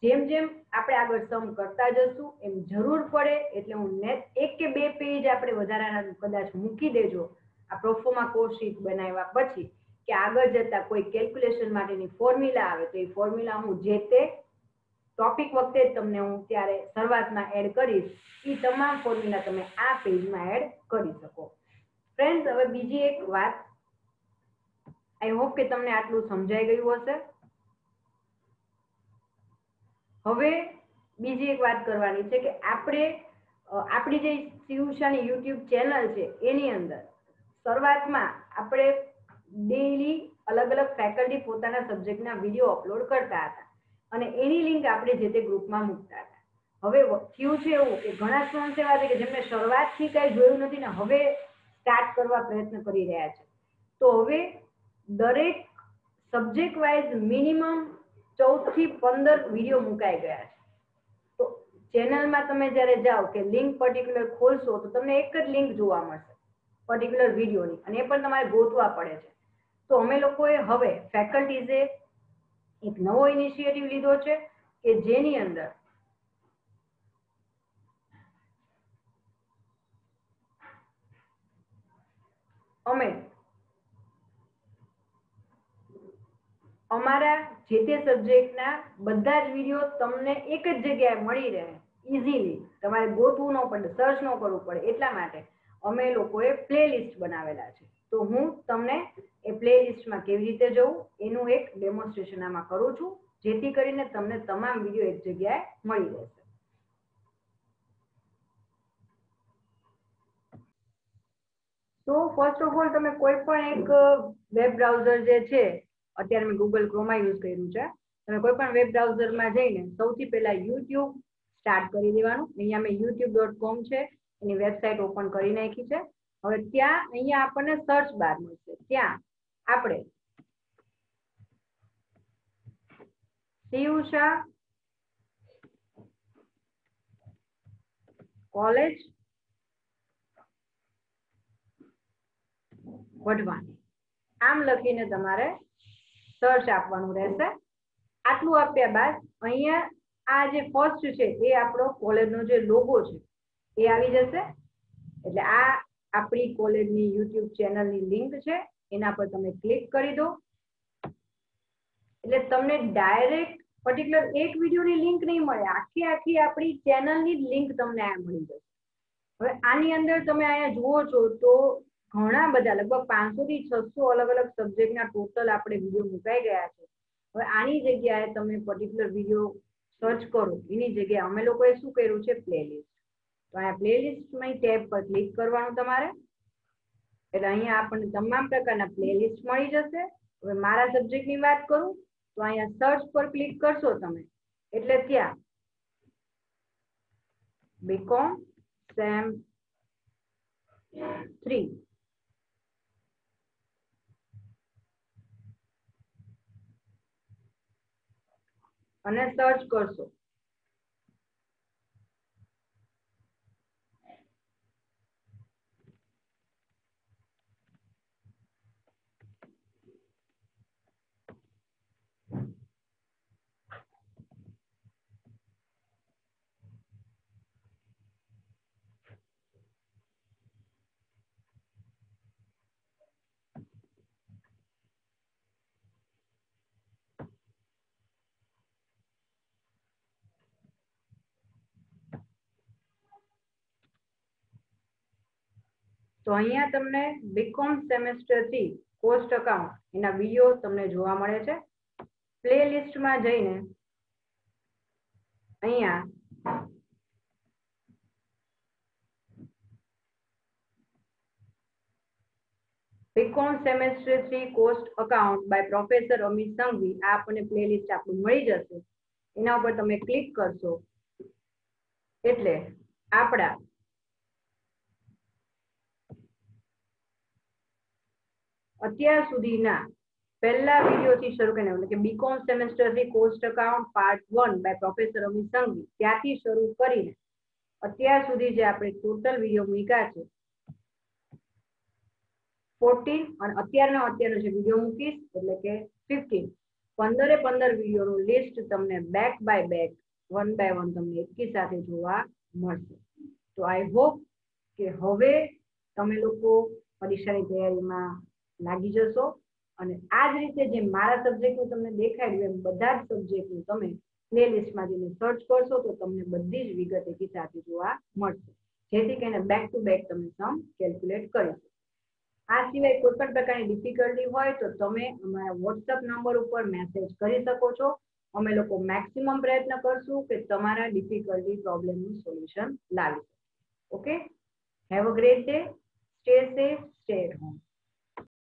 જેમ જેમ આપણે આગળ સમ કરતા જશું, એમ જરૂર પડે એટલે હું નેટ એક કે બે પેજ આપણે વધારાના કદાચ મૂકી દેજો. આ પ્રોફોમા કોર્સ બનાવ્યા પછી કે આગળ જતા કોઈ કેલ્ક્યુલેશન માટેની ફોર્મ્યુલા આવે તો એ ફોર્મ્યુલા હું જે તે ટોપિક વખતે તમને હું ત્યારે શરૂઆતમાં એડ કરીશ એ તમામ ફોર્મ્યુલા તમે આ પેજમાં એડ કરી શકો. ફ્રેન્ડ્સ હવે બીજી એક વાત. આઈ હોપ કે તમને આટલું સમજાઈ ગયું હશે. હવે બીજી એક વાત કરવાની છે કે આપણે આપણી જે શિવશાની યુટ્યુબ ચેનલ છે, એની અંદર શરૂઆતમાં આપણે ડેઈલી અલગ અલગ ફેકલ્ટી પોતાના સબ્જેક્ટના વીડિયો અપલોડ કરતા હતા અને એની લિંક આપણે જે તે ગ્રુપમાં મૂકતા હતા. હવે થયું છે એવું કે ઘણા સ્ટુડન્ટ એવા છે કે જેમને શરૂઆતથી કઈ જોયું નથી ને હવે સ્ટાર્ટ કરવા પ્રયત્ન કરી રહ્યા છે. તો હવે દરેક સબ્જેક્ટ વાઇઝ મિનિમમ ચૌદથી પંદર વીડિયો મુકાઈ ગયા છે. તો ચેનલમાં તમે જ્યારે જાઓ કે લિંક પર્ટિક્યુલર ખોલશો, તો તમને એક જ લિંક જોવા મળશે, પર્ટિક્યુલર વિડીયોની, અને એ પણ તમારે ગોતવા પડે છે. તો અમે લોકોએ હવે ફેકલ્ટીઝે એક નવો ઇનિશિયેટિવ લીધો છે કે જેની અંદર અમે અમારા જે તે સબ્જેક્ટના બધા જ વીડિયો તમને એક જ જગ્યાએ મળી રહે. ઇઝીલી તમારે ગોતવું ન પડે સર્ચ ન કરવું પડે એટલા માટે અમે લોકોએ પ્લેલિસ્ટ બનાવેલા છે. તો હું તમને એ પ્લેલિસ્ટમાં કેવી રીતે જવું એનું એક ડેમોન્સ્ટ્રેશન આમાં કરું છું, જેથી કરીને તમને તમામ વીડિયો એક જગ્યાએ મળી રહેશે. તો ફર્સ્ટ ઓફ ઓલ તમે કોઈ પણ એક વેબ બ્રાઉઝર જે છે અત્યારે મેં ગૂગલ ક્રોમા યુઝ કર્યું છે. તમે કોઈ પણ વેબ બ્રાઉઝરમાં જઈને સૌથી પહેલા યુટ્યુબ સ્ટાર્ટ કરી દેવાનું. અહીંયા મેં યુટ્યુબ ડોટ કોમ છે, એની વેબસાઇટ ઓપન કરી નાખી છે. હવે ત્યાં અહીંયા આપણને સર્ચ બાર મળશે. ત્યાં આપણે ઉષા કોલેજ વઢવાની આમ લખીને તમારે સર્ચ આપવાનું રહેશે. આટલું આપ્યા બાદ અહીંયા આ જે ફર્સ્ટ છે એ આપણો કોલેજનો જે લોગો છે એ આવી જશે. એટલે આ આપણી કોલેજની યુટ્યુબ ચેનલની લિંક છે. એના પર તમે ક્લિક કરી દો. એટલે તમને ડાયરેક્ટ પર્ટિક્યુલર એક વિડીયોની લિંક નહીં મળે. આખી આખી આપણી ચેનલની લિંક તમને આ મળી જશે. હવે આની અંદર તમે અહીંયા જુઓ છો તો ઘણા બધા, લગભગ પાંચસો થી છસો અલગ અલગ સબ્જેક્ટના ટોટલ આપણે વીડિયો મુકાઈ ગયા છે. હવે આની જગ્યાએ તમે પર્ટિક્યુલર વીડિયો સર્ચ કરો. એની જગ્યાએ અમે લોકોએ શું કર્યું છે? પ્લેલિસ્ટ તો અહીંયા પ્લેલિસ્ટમાં ટેબ પર ક્લિક કરવાનું તમારે. એટલે અહીંયા આપણને તમામ પ્રકારના પ્લેલિસ્ટ મળી જશે. હવે મારા સબ્જેક્ટની વાત કરું, તો અહીંયા સર્ચ પર ક્લિક કરશો તમે. એટલે ત્યાં બીકોમ સેમ થ્રી અને સર્ચ કરશો. તો અહીંયા તમને બીકોમ સેમેસ્ટરથી કોસ્ટ અકાઉન્ટ એના વીડિયો તમને જોવા મળે છે. પ્લે લિસ્ટમાં જઈને અહીંયા BCom semester three cost account by professor Amit Sanghvi આ આપણને પ્લે લિસ્ટ આપણું મળી જશે. એના ઉપર તમે ક્લિક કરશો. એટલે આપણા અત્યાર સુધીના પહેલા વિડીયોથી શરૂ કરીને, એટલે કે BCom સેમેસ્ટરથી cost account part one by professor Amit Sanghvi ત્યાંથી શરૂ કરીને અત્યાર સુધી જે આપણે ટોટલ વીડિયો મૂક્યા છે ફોર્ટીન અને અત્યારનો અત્યારનો જે વીડિયો મૂકીશ, એટલે કે ફિફ્ટીન પંદરે પંદર વિડીયોનું લિસ્ટ તમને back by back one by one તમને એકી સાથે જોવા મળશે. તો આઈ હોપ કે હવે તમે લોકો પરીક્ષાની તૈયારીમાં લાગી જશો. અને આ જ રીતે જે મારા સબ્જેક્ટનું તમને દેખાડ્યું એમ બધા જ સબ્જેક્ટનું તમે પ્લે લિસ્ટમાં જઈને સર્ચ કરશો તો તમને બધી જ વિગત એકી સાથે જોવા મળશે. જેથી કરીને બેક ટુ બેક તમે સમ કેલ્ક્યુલેટ કરી શકો. આ સિવાય કોઈ પણ પ્રકારની ડિફિકલ્ટી હોય તો તમે અમારા વોટ્સઅપ નંબર ઉપર મેસેજ કરી શકો છો. અમે લોકો મેક્સિમમ પ્રયત્ન કરશું કે તમારા ડિફિકલ્ટી પ્રોબ્લેમનું સોલ્યુશન લાવી okay have a great day stay safe stay home